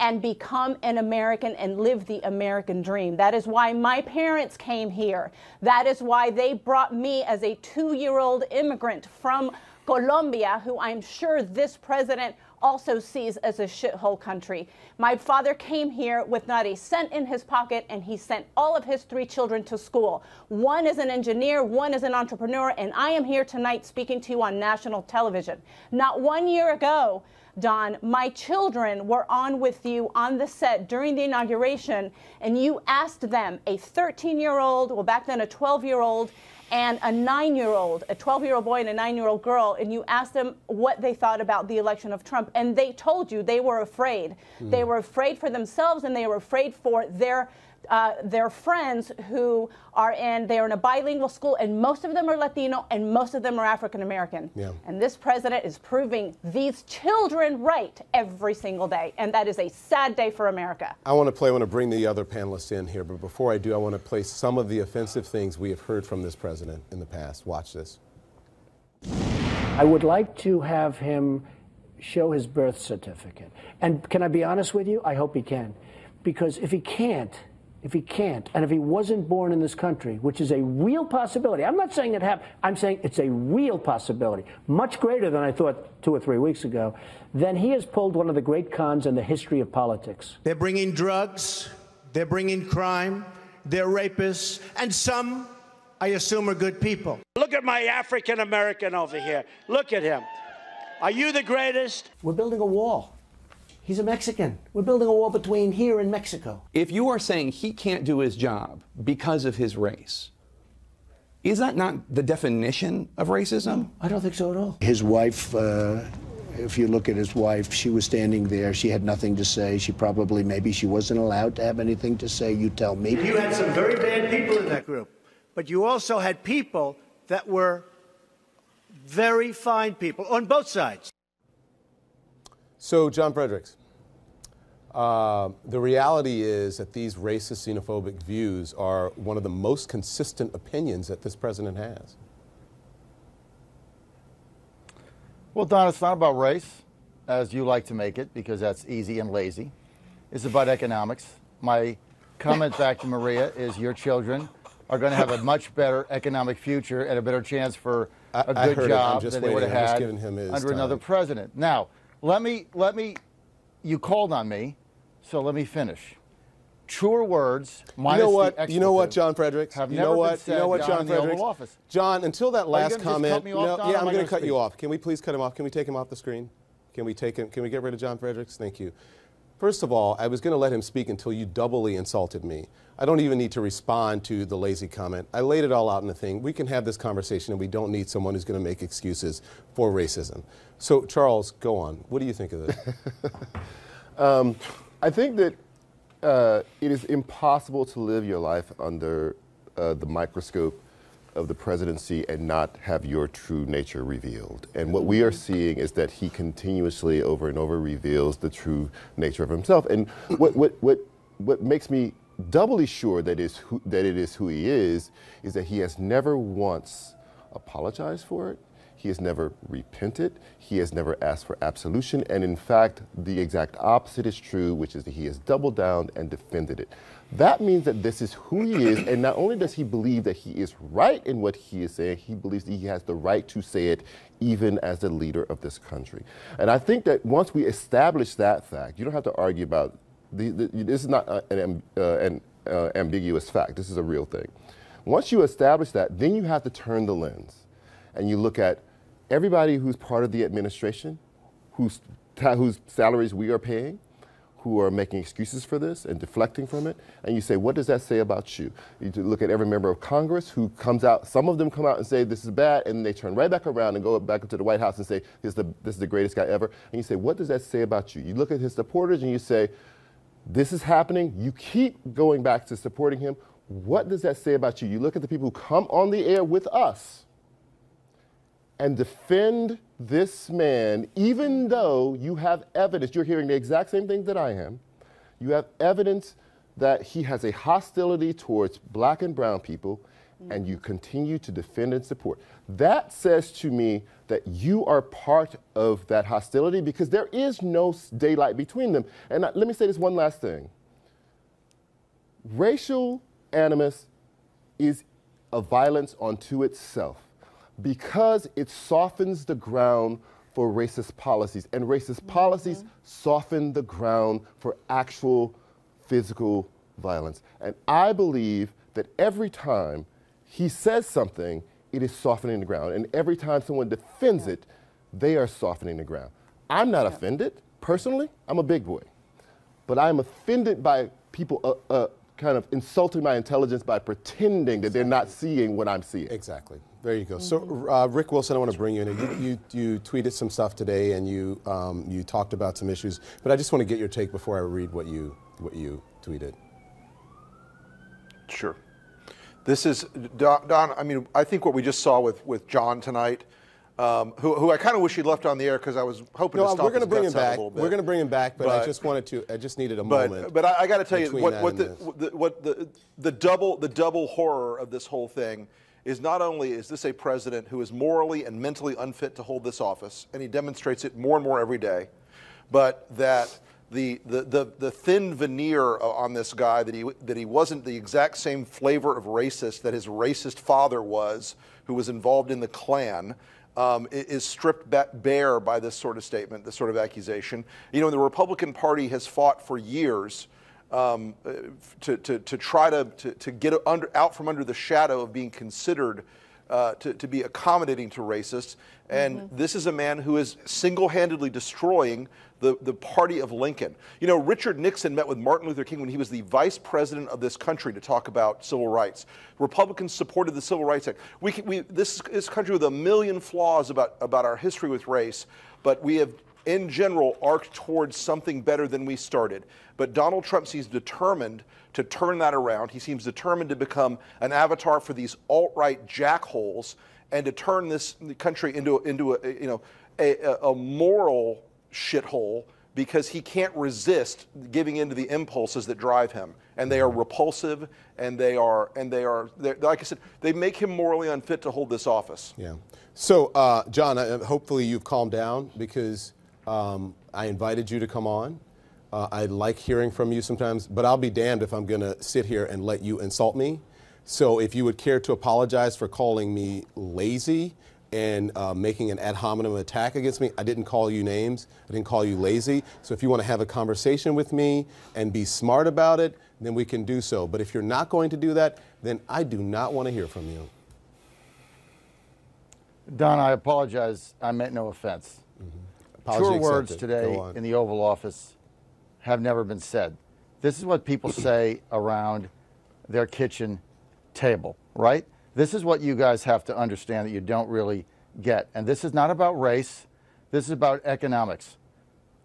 and become an American and live the American dream. That is why my parents came here. That is why they brought me as a two year old immigrant from Colombia, who I'm sure this president also sees as a shithole country. My father came here with not a cent in his pocket, and he sent all of his three children to school. One is an engineer, one is an entrepreneur, and I am here tonight speaking to you on national television. Not one year ago, Don, my children were on with you on the set during the inauguration, and you asked them, a 13 year old, well, back then a 12 year old, and a nine year old, a 12 year old boy and a nine year old girl, and you asked them what they thought about the election of Trump. And they told you they were afraid. Hmm. They were afraid for themselves and they were afraid for their. Uh, their friends who are in they're in a bilingual school and most of them are latino and most of them are african american Yeah. and this president is proving these children right every single day and that is a sad day for america I want to play, I want to bring the other panelists in here, but before I do, I want to play some of the offensive things we have heard from this president in the past. Watch this. I would like to have him show his birth certificate. And can I be honest with you? I hope he can. Because if he can't, if he can't, and if he wasn't born in this country, which is a real possibility, I'm not saying it happened, I'm saying it's a real possibility, much greater than I thought two or three weeks ago, then he has pulled one of the great cons in the history of politics. They're bringing drugs, they're bringing crime, they're rapists, and some, I assume, are good people. Look at my African American over here. Look at him. Are you the greatest? We're building a wall. He's a Mexican. We're building a wall between here and Mexico. If you are saying he can't do his job because of his race, is that not the definition of racism? I don't think so at all. His wife, uh, if you look at his wife, she was standing there. She had nothing to say. She probably, maybe she wasn't allowed to have anything to say. You tell me. You had some very bad people in that group, but you also had people that were very fine people on both sides. So, John Fredericks, uh, the reality is that these racist, xenophobic views are one of the most consistent opinions that this president has. Well, Don, it's not about race, as you like to make it, because that's easy and lazy. It's about economics. My comment back to Maria is your children are going to have a much better economic future and a better chance for a I- I good. I'm job than they would have waiting. I'm just had giving him his under time. another president. Now, let me let me. You called on me, so let me finish. Truer words. You minus know the what? You know what, John Fredericks? have you never know been what? You know what, John in the Oval Fredericks? Office. John, until that last comment, off, Don, yeah, I'm going to cut you off. Can we please cut him off? Can we take him off the screen? Can we take him? Can we get rid of John Fredericks? Thank you. First of all, I was going to let him speak until you doubly insulted me. I don't even need to respond to the lazy comment. I laid it all out in the thing. We can have this conversation, and we don't need someone who's going to make excuses for racism. So, Charles, go on. What do you think of this? Um, I think that uh, it is impossible to live your life under uh, the microscope of the presidency and not have your true nature revealed. And what we are seeing is that he continuously, over and over, reveals the true nature of himself. And what, what, what, what makes me doubly sure that, is who, that it is who he is is that he has never once apologized for it. He has never repented. He has never asked for absolution. And in fact, the exact opposite is true, which is that he has doubled down and defended it. That means that this is who he is. And not only does he believe that he is right in what he is saying, he believes that he has the right to say it even as the leader of this country. And I think that once we establish that fact, you don't have to argue about the, the, this is not uh, an, uh, an uh, ambiguous fact. This is a real thing. Once you establish that, then you have to turn the lens and you look at everybody who's part of the administration, whose, whose salaries we are paying, who are making excuses for this and deflecting from it, and you say, what does that say about you? You look at every member of Congress who comes out, some of them come out and say this is bad, and they turn right back around and go back into the White House and say, this is the, this is the greatest guy ever. And you say, what does that say about you? You look at his supporters and you say, this is happening. You keep going back to supporting him. What does that say about you? You look at the people who come on the air with us and defend this man, even though you have evidence, you're hearing the exact same thing that I am. You have evidence that he has a hostility towards black and brown people, and you continue to defend and support. That says to me that you are part of that hostility because there is no daylight between them. And let me say this one last thing racial animus is a violence unto itself because it softens the ground for racist policies. And racist mm-hmm. policies soften the ground for actual physical violence. And I believe that every time he says something, it is softening the ground. And every time someone defends it, they are softening the ground. I'm not offended, personally. I'm a big boy. But I'm offended by people uh, uh, kind of insulting my intelligence by pretending that they're not seeing what I'm seeing. Exactly. There you go. So, uh, Rick Wilson, I want to bring you in. You, you, you tweeted some stuff today, and you um, you talked about some issues. But I just want to get your take before I read what you what you tweeted. Sure. This is Don, Don. I mean, I think what we just saw with with John tonight. Um, who, who, I kind of wish he'd left on the air because I was hoping no, to stop we're going to bring him back. We're going to bring him back, but, but, I just wanted to. I just needed a but, moment. But I, I got to tell you what, what the, the, what the the double the double horror of this whole thing is not only is this a president who is morally and mentally unfit to hold this office, and he demonstrates it more and more every day, but that the, the, the, the thin veneer on this guy that he, that he wasn't the exact same flavor of racist that his racist father was, who was involved in the Klan, um, is stripped bare by this sort of statement, this sort of accusation. You know, the Republican Party has fought for years um, to, to, to try to, to, to get under, out from under the shadow of being considered uh, to, to be accommodating to racists. And mm-hmm. this is a man who is single handedly destroying the, the party of Lincoln. You know, Richard Nixon met with Martin Luther King when he was the vice president of this country to talk about civil rights. Republicans supported the Civil Rights Act. We, we, this, is this country with a million flaws about, about our history with race, but we have in general, arc towards something better than we started. But Donald Trump seems determined to turn that around. He seems determined to become an avatar for these alt-right jackholes and to turn this country into, into a, you know, a, a moral shithole because he can't resist giving into the impulses that drive him and they are repulsive and they are and they are like i said they make him morally unfit to hold this office yeah so uh, john hopefully you've calmed down because um, I invited you to come on. Uh, I like hearing from you sometimes, but I'll be damned if I'm going to sit here and let you insult me. So if you would care to apologize for calling me lazy and uh, making an ad hominem attack against me, I didn't call you names. I didn't call you lazy. So if you want to have a conversation with me and be smart about it, then we can do so. But if you're not going to do that, then I do not want to hear from you. Don, I apologize. I meant no offense. Apology words today in the Oval Office have never been said. This is what people say around their kitchen table, right? This is what you guys have to understand that you don't really get. And this is not about race, this is about economics.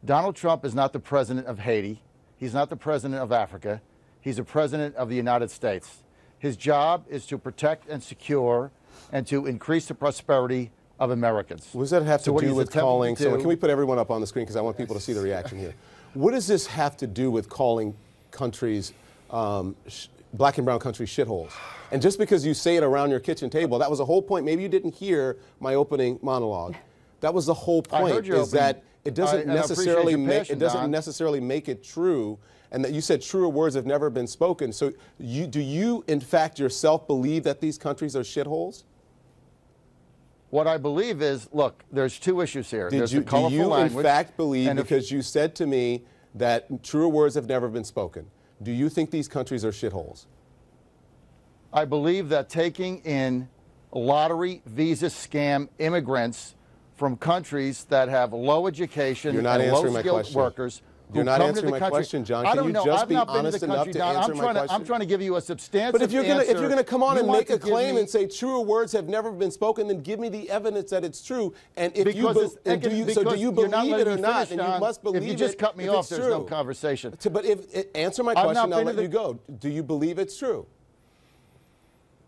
Donald Trump is not the president of Haiti, he's not the president of Africa, he's the president of the United States. His job is to protect and secure and to increase the prosperity of Americans. What does that have So to do with calling someone? Can we put everyone up on the screen because I want people to see the reaction here? What does this have to do with calling countries, um, sh- black and brown countries, shitholes? And just because you say it around your kitchen table, that was the whole point. Maybe you didn't hear my opening monologue. That was the whole I heard point. Is opening. that it doesn't I- and I appreciate necessarily your make it doesn't Don. necessarily make it true. And that you said truer words have never been spoken. So, you, do you, in fact, yourself believe that these countries are shitholes? What I believe is, look, there's two issues here. Did there's you, the do colorful you in fact believe, and if- because you said to me that truer words have never been spoken, do you think these countries are shitholes? I believe that taking in lottery visa scam immigrants from countries that have low education and my low-skilled question. workers You're not answering my country. question, John. I Can don't you know. just I've be not been to honest the enough country, to Don. answer I'm my trying to, question? I'm trying to give you a substantive But if you're you're gonna come on and make a claim me- and say truer words have never been spoken, then give me the evidence that it's true. And if you be- and do you so do you believe it or not? finish, and you must believe If you just cut me off, there's no conversation. But if it, answer my question, I'll let you go. Do you believe it's true?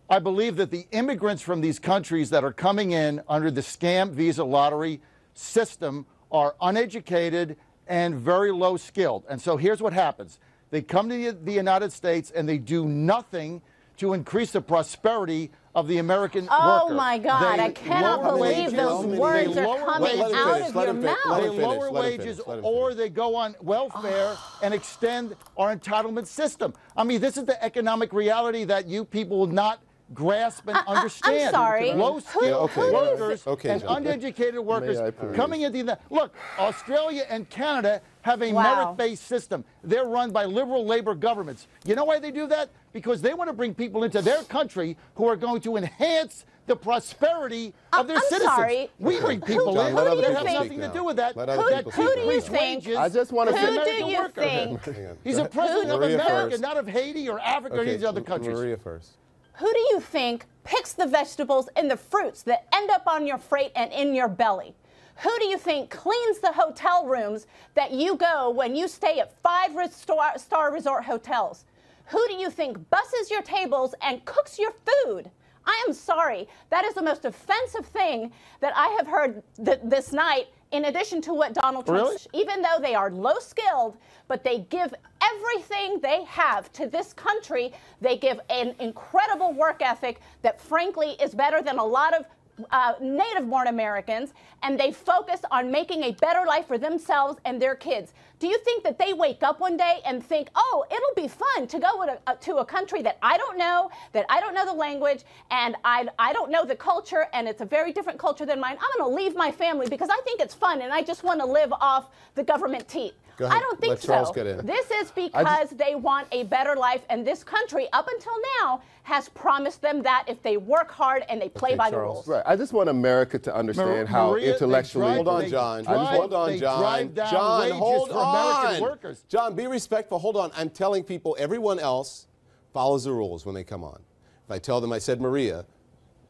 I believe that the immigrants from these countries that are coming in under the scam visa lottery system are uneducated and very low skilled. And so here's what happens they come to the, the United States and they do nothing to increase the prosperity of the American Oh worker. my God, They I cannot believe wages, those words are coming wages, out of your mouth. They him finish, lower wages finish, let him or they go on welfare and extend our entitlement system. I mean, this is the economic reality that you people will not grasp and understand. sorry. Low skilled Yeah, okay, workers Okay, and John. uneducated workers coming into the look. Australia and Canada have a Wow. merit-based system. They're run by liberal labor governments. You know why they do that? Because they want to bring people into their country who are going to enhance the prosperity of their I'm citizens. sorry. We bring people John, in let other that people have speak nothing to do with that. Let other Who- people who do you think- wages. I just want to for Who do you worker. think- He's a president of America, first. not of Haiti or Africa or any other countries. Maria first. Who do you think picks the vegetables and the fruits that end up on your freight and in your belly? Who do you think cleans the hotel rooms that you go when you stay at five-star star resort hotels? Who do you think busses your tables and cooks your food? I am sorry. That is the most offensive thing that I have heard th- this night, in addition to what Donald Trump, Really? even though they are low skilled, but they give everything they have to this country. They give an incredible work ethic that, frankly, is better than a lot of uh, native born Americans, and they focus on making a better life for themselves and their kids. Do you think that they wake up one day and think, oh, it'll be fun to go to a, to a country that I don't know, that I don't know the language, and I, I don't know the culture, and it's a very different culture than mine? I'm going to leave my family because I think it's fun and I just want to live off the government teat. Go ahead. I don't think Let Charles so. get in. This is because just- they want a better life, and this country, up until now, has promised them that if they work hard and they play Okay, by the rules. Right. I just want America to understand how Maria, they intellectually. drive- Hold on, they John. drive- hold on, John. John, hold on. American workers. John, be respectful. Hold on. I'm telling people, everyone else follows the rules when they come on. If I tell them, I said, Maria,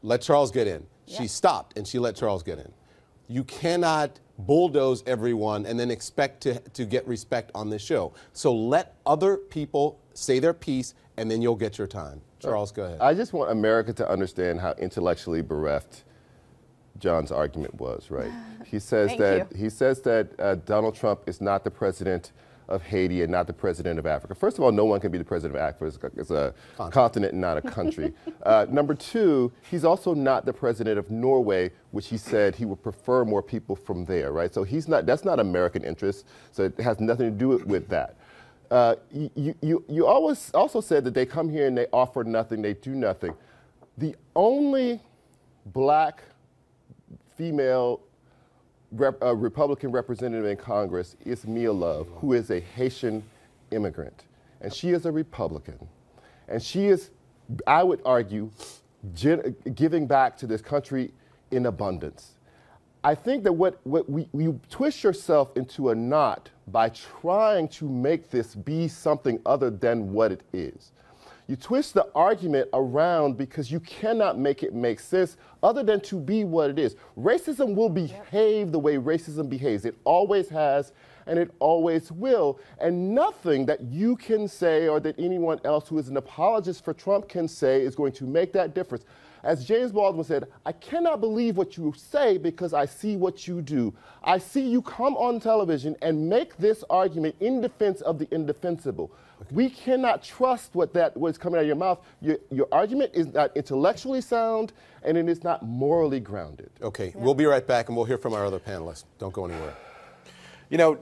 let Charles get in. She stopped and she let Charles get in. You cannot bulldoze everyone and then expect to, to get respect on this show. So let other people say their piece and then you'll get your time. Charles, go ahead. I just want America to understand how intellectually bereft John's argument was. Right? He says that you. he says that uh, Donald Trump is not the president of Haiti and not the president of Africa. First of all, no one can be the president of Africa. It's, a continent, and not a country. uh, number two, he's also not the president of Norway, which he said he would prefer more people from there. Right? So he's not. That's not American interest. So it has nothing to do with, with that. Uh, you, you, you always also said that they come here and they offer nothing, they do nothing. The only black female rep, uh, Republican representative in Congress is Mia Love, who is a Haitian immigrant. And she is a Republican. And she is, I would argue, giving back to this country in abundance. I think that what, what we, you twist yourself into a knot by trying to make this be something other than what it is. You twist the argument around because you cannot make it make sense other than to be what it is. Racism will behave the way racism behaves. It always has and it always will. And nothing that you can say or that anyone else who is an apologist for Trump can say is going to make that difference. As James Baldwin said, I cannot believe what you say because I see what you do. I see you come on television and make this argument in defense of the indefensible. We cannot trust what that what's coming out of your mouth. Your, your argument is not intellectually sound and it is not morally grounded. Okay, we'll be right back and we'll hear from our other panelists. Don't go anywhere. You know,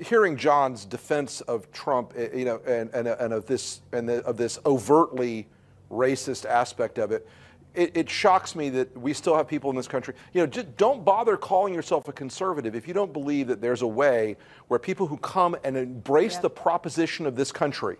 hearing John's defense of Trump, eh, you know, and, and, and of this and the, of this overtly racist aspect of it, it, it, shocks me that we still have people in this country. You know, just don't bother calling yourself a conservative if you don't believe that there's a way where people who come and embrace yeah. the proposition of this country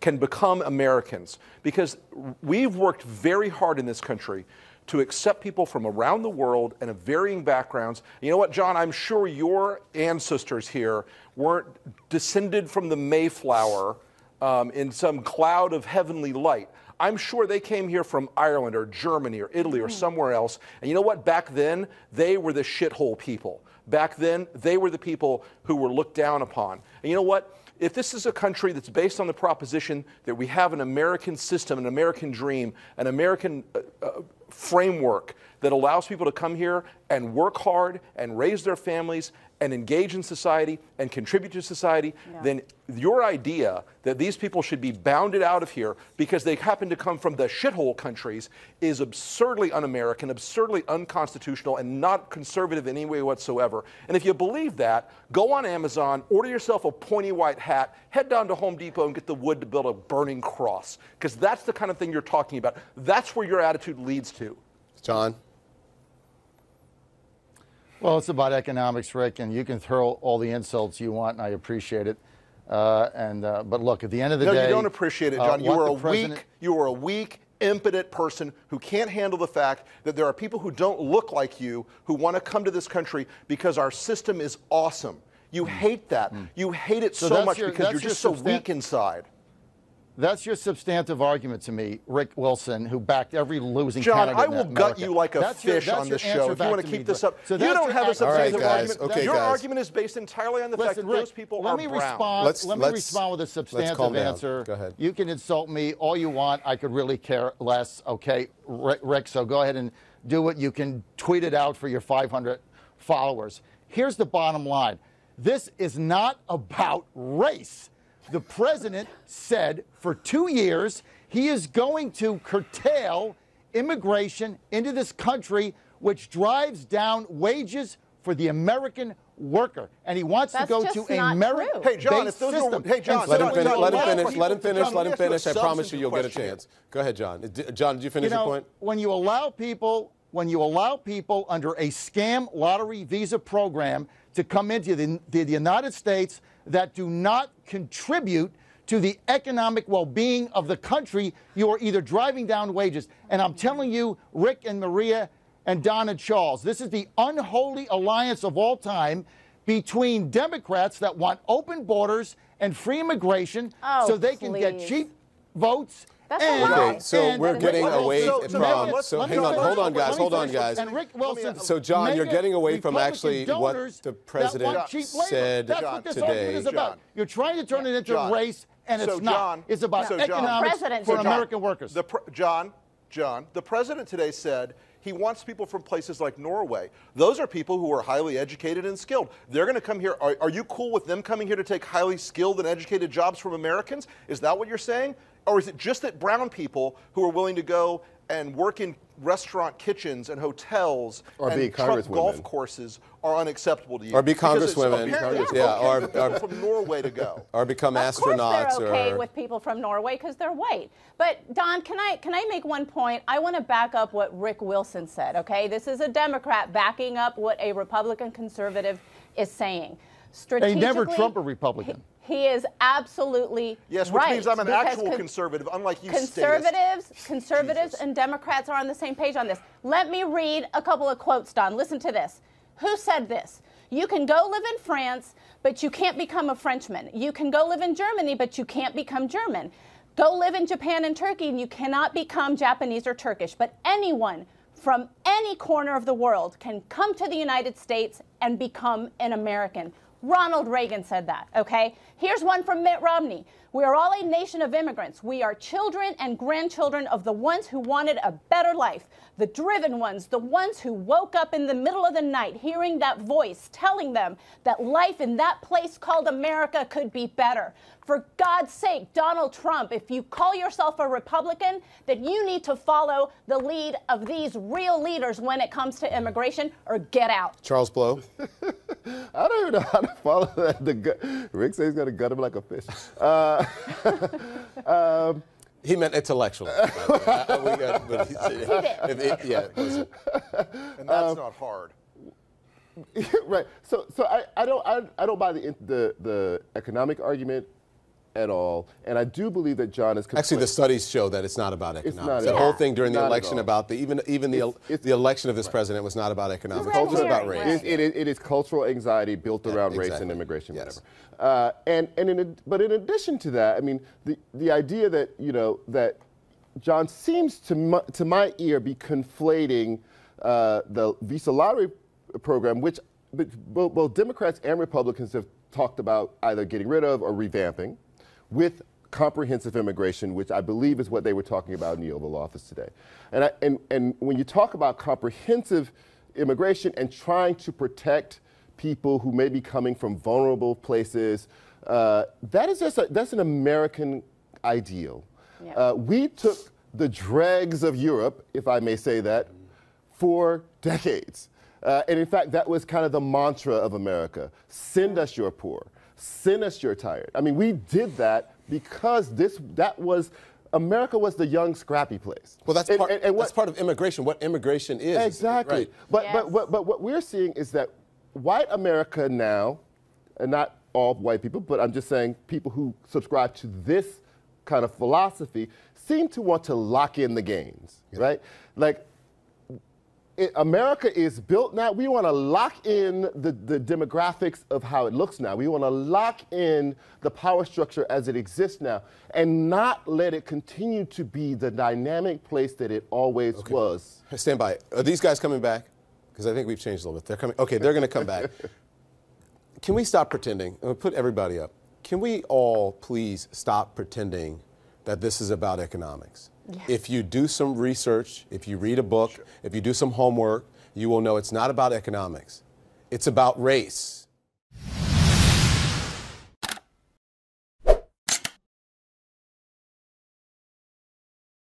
can become Americans. Because we've worked very hard in this country to accept people from around the world and of varying backgrounds. You know what, John? I'm sure your ancestors here weren't descended from the Mayflower um, in some cloud of heavenly light. I'm sure they came here from Ireland or Germany or Italy or mm-hmm. somewhere else. And you know what? Back then, they were the shithole people. Back then, they were the people who were looked down upon. And you know what? If this is a country that's based on the proposition that we have an American system, an American dream, an American uh, uh, framework that allows people to come here and work hard and raise their families and engage in society and contribute to society, yeah. then your idea that these people should be bounded out of here because they happen to come from the shithole countries is absurdly un American, absurdly unconstitutional, and not conservative in any way whatsoever. And if you believe that, go on Amazon, order yourself a pointy white hat, head down to Home Depot and get the wood to build a burning cross. Because that's the kind of thing you're talking about. That's where your attitude leads to. John? Well, it's about economics, Rick, and you can throw all the insults you want, and I appreciate it. Uh, and uh, but look, at the end of the no, day, you don't appreciate it, uh, John. Uh, you are a weak. You are a weak, impotent person who can't handle the fact that there are people who don't look like you who want to come to this country because our system is awesome. You mm. hate that. Mm. You hate it so, so much your, because you're just so weak inside. That's your substantive argument to me, Rick Wilson, who backed every losing John, candidate. John, I will gut you like a that's fish your, on this show if you want to keep me, this up. So you don't have a substantive right, argument. Okay, your guys. argument is based entirely on the Listen, fact that Rick, those people let are me brown. Respond, let's, let me let's, respond with a substantive answer. Go ahead. You can insult me all you want. I could really care less. Okay, Rick. So go ahead and do it. You can tweet it out for your 500 followers. Here's the bottom line. This is not about race. The president said for two years he is going to curtail immigration into this country, which drives down wages for the American worker, and he wants That's to go to a merit Hey, John, if those system. Are, hey, John, let him finish. Let him finish. Let him finish. John, Let him finish. I promise you, you'll get a chance. Go ahead, John. John, did you finish you know, your point? When you allow people, when you allow people under a scam lottery visa program to come into the, the, the United States that do not contribute to the economic well being of the country, you are either driving down wages. And I'm telling you, Rick and Maria and Don and Charles, this is the unholy alliance of all time between Democrats that want open borders and free immigration oh, so they please. can get cheap votes. That's and, a lie. Okay, so and, we're getting and, away so, from. So, so hang on, hold on, guys, hold on, guys. And Rick Wilson, uh, so John, you're getting away from actually what the president said That's what this today. Argument is about. You're trying to turn it into John. race, and it's so not. John, it's about so economics John, for so American workers. The John, John, the president today said he wants people from places like Norway. Those are people who are highly educated and skilled. They're going to come here. Are, are, you cool with them coming here to take highly skilled and educated jobs from Americans? Is that what you're saying? Or is it just that brown people who are willing to go and work in restaurant kitchens and hotels or and be truck golf courses are unacceptable to you? Or be congresswomen. Yeah, or, or from Norway to go. Or become of astronauts. Course they're okay or, with people from Norway because they're white. But Don, can I can I make one point? I want to back up what Rick Wilson said. Okay, this is a Democrat backing up what a Republican conservative is saying. They never Trump a Republican. He is absolutely yes, which right, means I'm an actual con- conservative, unlike you. Conservatives, conservatives, Jesus. and Democrats are on the same page on this. Let me read a couple of quotes, Don. Listen to this. Who said this? You can go live in France, but you can't become a Frenchman. You can go live in Germany, but you can't become German. Go live in Japan and Turkey, and you cannot become Japanese or Turkish. But anyone from any corner of the world can come to the United States and become an American. Ronald Reagan said that, okay? Here's one from Mitt Romney. We are all a nation of immigrants. We are children and grandchildren of the ones who wanted a better life, the driven ones, the ones who woke up in the middle of the night hearing that voice telling them that life in that place called America could be better. For God's sake, Donald Trump, if you call yourself a Republican, then you need to follow the lead of these real leaders when it comes to immigration or get out. Charles Blow. I don't even know how to follow that. The gu- Rick says he's going to gut him like a fish. Uh, um, he meant intellectually. by. I- I- we got- but he said- if it- yeah, listen. And that's Um, not hard. right. So, so I, I don't, I, I don't buy the, the the economic argument at all, and I do believe that John is Actually, the studies show that it's not about economics. not the at whole all. thing during the Not election about the even even the el- the election of this president was not about economics. It's It was about cultural- race. It is, it is, it is cultural anxiety built around race exactly. and immigration, Yes. whatever. Uh, and and in, ad- but in addition to that, I mean, the the idea that you know that John seems to my, to my ear be conflating uh, the visa lottery program, which both, both Democrats and Republicans have talked about either getting rid of or revamping, with comprehensive immigration, which I believe is what they were talking about in the Oval Office today. And, I, and, and when you talk about comprehensive immigration and trying to protect people who may be coming from vulnerable places, uh, that is just a, that's an American ideal. Uh, we took the dregs of Europe, if I may say that, for decades. Uh, and in fact, that was kind of the mantra of America send us your poor, send us your tired. I mean, we did that because this, that was, America was the young, scrappy place. Well, that's And- part. and- and what- that's part of immigration. What immigration is. Exactly. Right. But, but, but, but what we're seeing is that white America now, and not all white people, but I'm just saying people who subscribe to this kind of philosophy seem to want to lock in the gains, right? Like, it, America is built now. We want to lock in the, the demographics of how it looks now. We want to lock in the power structure as it exists now and not let it continue to be the dynamic place that it always was. Stand by. Are these guys coming back? Because I think we've changed a little bit. They're coming. Okay, they're going to come back. Can we stop pretending? Put everybody up. Can we all please stop pretending that this is about economics? If you do some research, if you read a book, if you do some homework, you will know it's not about economics. It's about race.